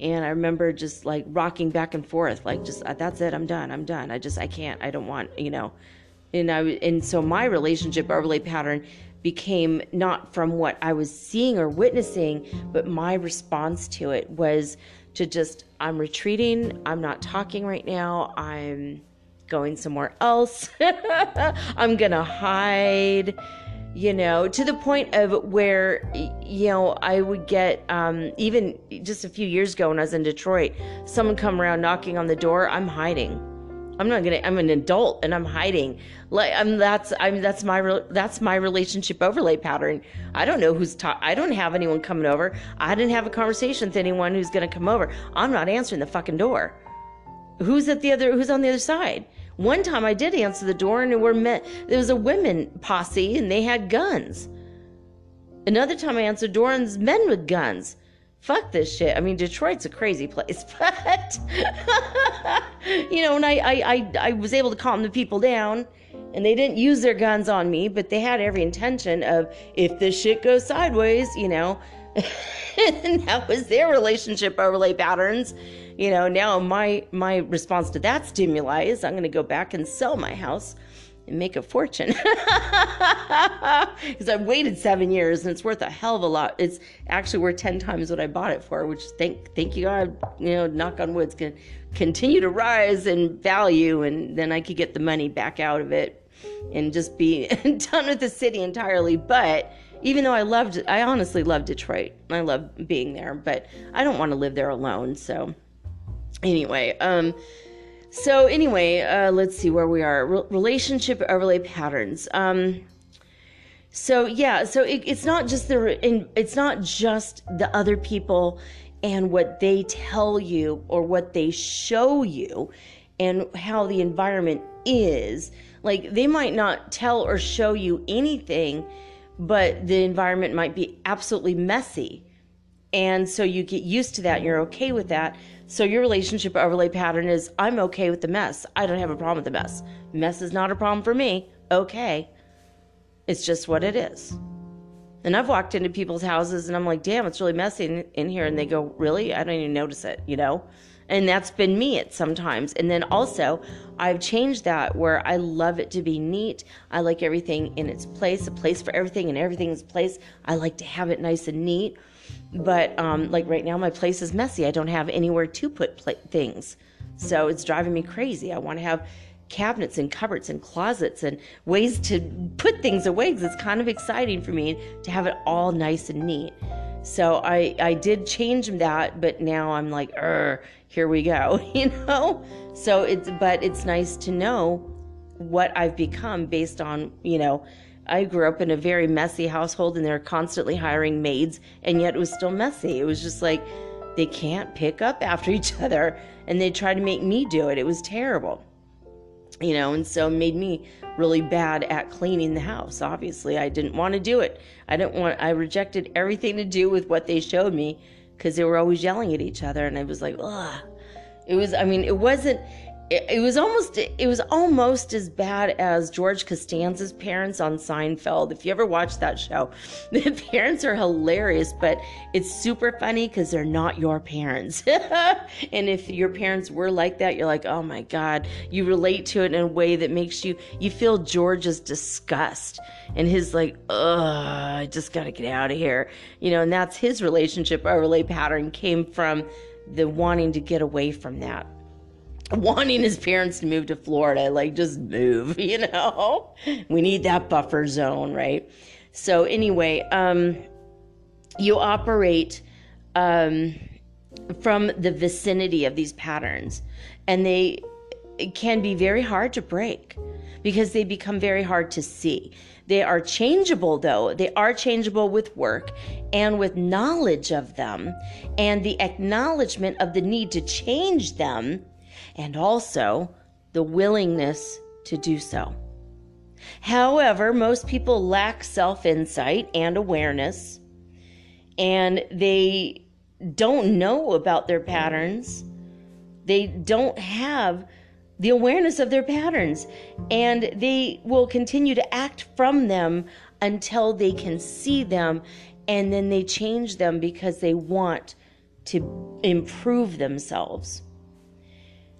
And I remember just like rocking back and forth, like just uh, that's it, I'm done, I'm done. I just I can't, I don't want, you know. And I and so my relationship overlay pattern became not from what I was seeing or witnessing, but my response to it was to just I'm retreating, I'm not talking right now, I'm going somewhere else. I'm to hide you know, to the point of where, you know, I would get, um, even just a few years ago when I was in Detroit, someone come around knocking on the door, I'm hiding. I'm not gonna. I'm an adult and I'm hiding. Like I'm. That's. I'm. That's my. Re, that's my relationship overlay pattern. I don't know who's. Ta- I don't have anyone coming over. I didn't have a conversation with anyone who's gonna come over. I'm not answering the fucking door. Who's at the other? Who's on the other side? One time I did answer the door and it were met, there was a women posse and they had guns. Another time I answered door and men with guns. Fuck this shit. I mean, Detroit's a crazy place, but you know, and I, I, I, I was able to calm the people down and they didn't use their guns on me, but they had every intention of if this shit goes sideways, you know, and that was their relationship overlay patterns you know now my my response to that stimuli is i'm going to go back and sell my house and make a fortune because i've waited seven years and it's worth a hell of a lot it's actually worth 10 times what i bought it for which thank thank you god you know knock on wood's to continue to rise in value and then i could get the money back out of it and just be done with the city entirely but even though I loved, I honestly love Detroit. And I love being there, but I don't want to live there alone. So anyway, um, so anyway, uh, let's see where we are. Re- relationship overlay patterns. Um, so yeah, so it, it's not just the in, it's not just the other people and what they tell you or what they show you and how the environment is. Like they might not tell or show you anything, but the environment might be absolutely messy. And so you get used to that and you're okay with that. So your relationship overlay pattern is I'm okay with the mess. I don't have a problem with the mess. Mess is not a problem for me. Okay. It's just what it is. And I've walked into people's houses and I'm like, damn, it's really messy in, in here. And they go, really? I don't even notice it, you know? And that's been me at sometimes. And then also, I've changed that where I love it to be neat. I like everything in its place, a place for everything and everything's place. I like to have it nice and neat. But um, like right now, my place is messy. I don't have anywhere to put things. So it's driving me crazy. I want to have cabinets and cupboards and closets and ways to put things away because it's kind of exciting for me to have it all nice and neat. So I I did change that, but now I'm like, er, here we go, you know. So it's but it's nice to know what I've become based on you know I grew up in a very messy household and they're constantly hiring maids, and yet it was still messy. It was just like they can't pick up after each other, and they tried to make me do it. It was terrible, you know, and so made me really bad at cleaning the house. Obviously, I didn't want to do it. I didn't want, I rejected everything to do with what they showed me because they were always yelling at each other, and I was like, ugh. It was, I mean, it wasn't it, was almost it was almost as bad as George Costanza's parents on Seinfeld. If you ever watched that show, the parents are hilarious, but it's super funny because they're not your parents. and if your parents were like that, you're like, oh my god, you relate to it in a way that makes you you feel George's disgust and his like, ugh, I just gotta get out of here, you know. And that's his relationship overlay pattern came from the wanting to get away from that wanting his parents to move to Florida, like just move, you know? We need that buffer zone, right? So anyway, um you operate um from the vicinity of these patterns and they can be very hard to break because they become very hard to see. They are changeable, though. They are changeable with work and with knowledge of them and the acknowledgement of the need to change them and also the willingness to do so. However, most people lack self insight and awareness, and they don't know about their patterns. They don't have the awareness of their patterns, and they will continue to act from them until they can see them, and then they change them because they want to improve themselves.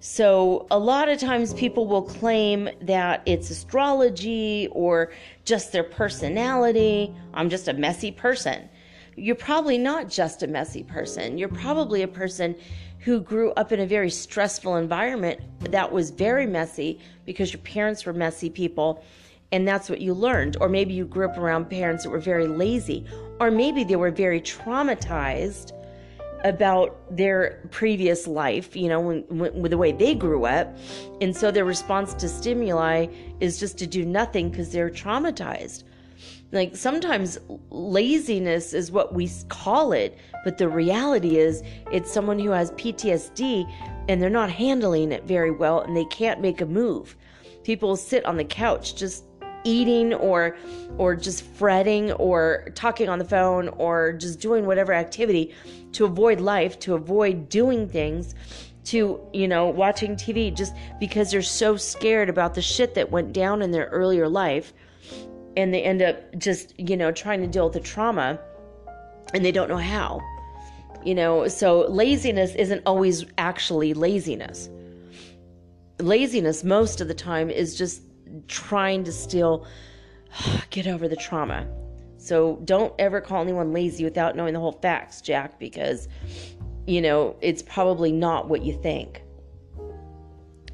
So, a lot of times people will claim that it's astrology or just their personality. I'm just a messy person. You're probably not just a messy person. You're probably a person who grew up in a very stressful environment that was very messy because your parents were messy people and that's what you learned. Or maybe you grew up around parents that were very lazy, or maybe they were very traumatized about their previous life, you know, when, when, with the way they grew up. And so their response to stimuli is just to do nothing because they're traumatized. Like sometimes laziness is what we call it, but the reality is it's someone who has PTSD and they're not handling it very well and they can't make a move. People sit on the couch just eating or or just fretting or talking on the phone or just doing whatever activity to avoid life to avoid doing things to you know watching TV just because they're so scared about the shit that went down in their earlier life and they end up just you know trying to deal with the trauma and they don't know how you know? So laziness isn't always actually laziness. Laziness most of the time is just trying to still get over the trauma. So don't ever call anyone lazy without knowing the whole facts, Jack, because, you know, it's probably not what you think.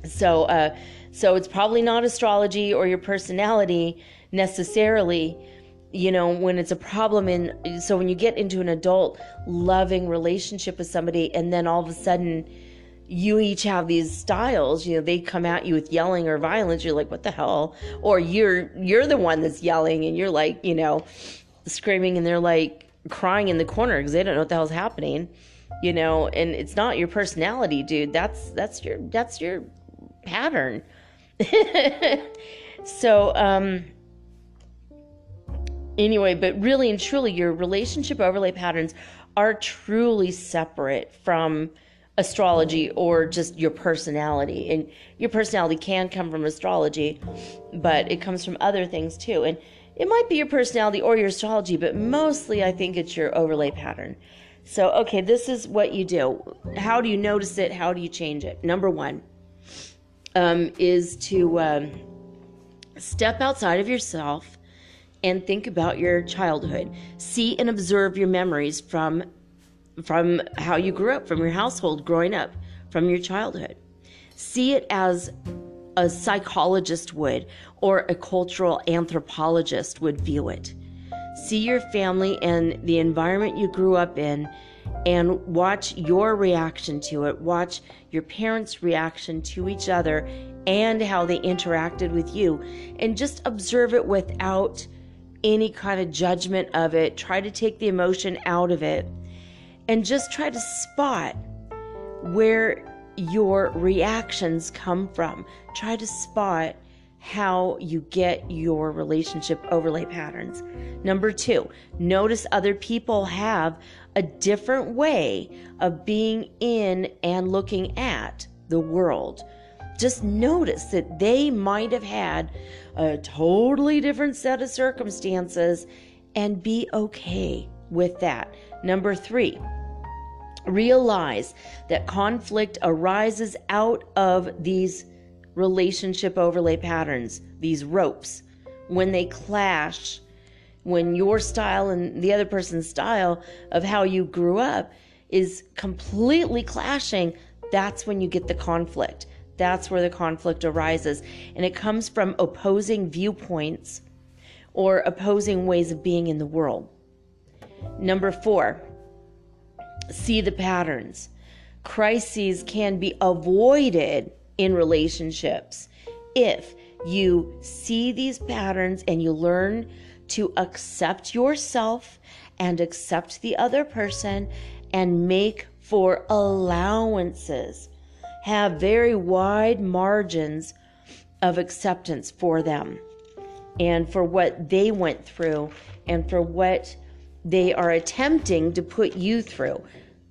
So, uh, so it's probably not astrology or your personality necessarily you know when it's a problem in so when you get into an adult loving relationship with somebody and then all of a sudden you each have these styles you know they come at you with yelling or violence you're like what the hell? Or you're you're the one that's yelling and you're like you know screaming and they're like crying in the corner because they don't know what the hell's happening you know? And it's not your personality dude. That's that's your that's your pattern. So um anyway but really and truly your relationship overlay patterns are truly separate from astrology or just your personality. And your personality can come from astrology, but it comes from other things too. And it might be your personality or your astrology, but mostly I think it's your overlay pattern. So, okay, this is what you do. How do you notice it? How do you change it? Number one um, is to um, step outside of yourself and think about your childhood. See and observe your memories from from how you grew up, from your household growing up, from your childhood. See it as a psychologist would or a cultural anthropologist would view it. See your family and the environment you grew up in and watch your reaction to it. Watch your parents' reaction to each other and how they interacted with you. And just observe it without any kind of judgment of it. Try to take the emotion out of it and just try to spot where your reactions come from. Try to spot how you get your relationship overlay patterns. Number two, notice other people have a different way of being in and looking at the world. just notice that they might have had a totally different set of circumstances and be okay with that. Number three, realize that conflict arises out of these relationship overlay patterns, these ropes. When they clash, when your style and the other person's style of how you grew up is completely clashing, that's when you get the conflict. That's where the conflict arises. And it comes from opposing viewpoints or opposing ways of being in the world. Number four, see the patterns. Crises can be avoided in relationships if you see these patterns and you learn to accept yourself and accept the other person and make for allowances. Have very wide margins of acceptance for them and for what they went through and for what they are attempting to put you through.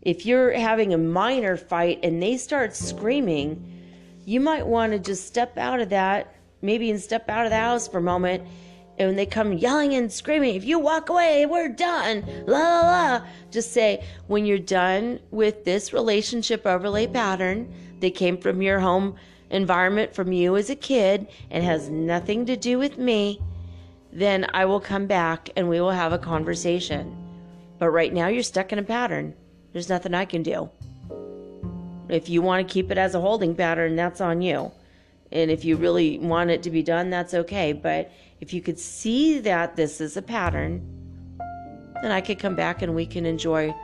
If you're having a minor fight and they start screaming, you might want to just step out of that, maybe and step out of the house for a moment. And when they come yelling and screaming, if you walk away, we're done, la la la. Just say, when you're done with this relationship overlay pattern that came from your home environment, from you as a kid, and has nothing to do with me, then I will come back and we will have a conversation. But right now, you're stuck in a pattern. There's nothing I can do. If you want to keep it as a holding pattern, that's on you. And if you really want it to be done, that's okay. But if you could see that this is a pattern, then I could come back and we can enjoy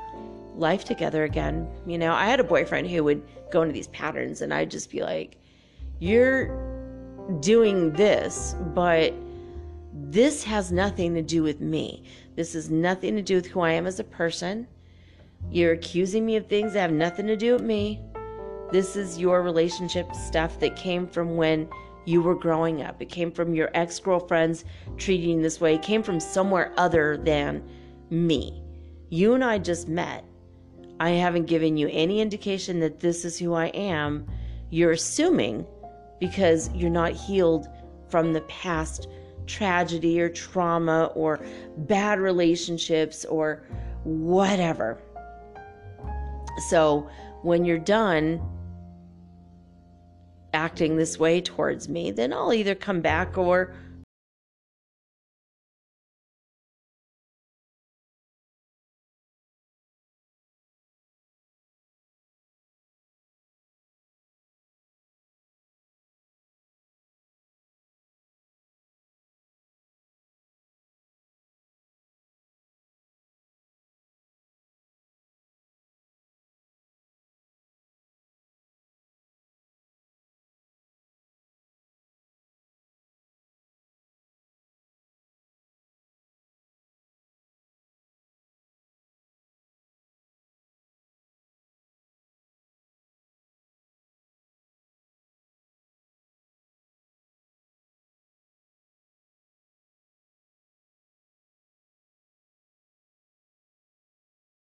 life together again. You know, I had a boyfriend who would go into these patterns, and I'd just be like, You're doing this, but this has nothing to do with me. This has nothing to do with who I am as a person. You're accusing me of things that have nothing to do with me. This is your relationship stuff that came from when you were growing up. It came from your ex girlfriends treating you this way. It came from somewhere other than me. You and I just met. I haven't given you any indication that this is who I am. You're assuming because you're not healed from the past tragedy or trauma or bad relationships or whatever. So when you're done acting this way towards me, then I'll either come back or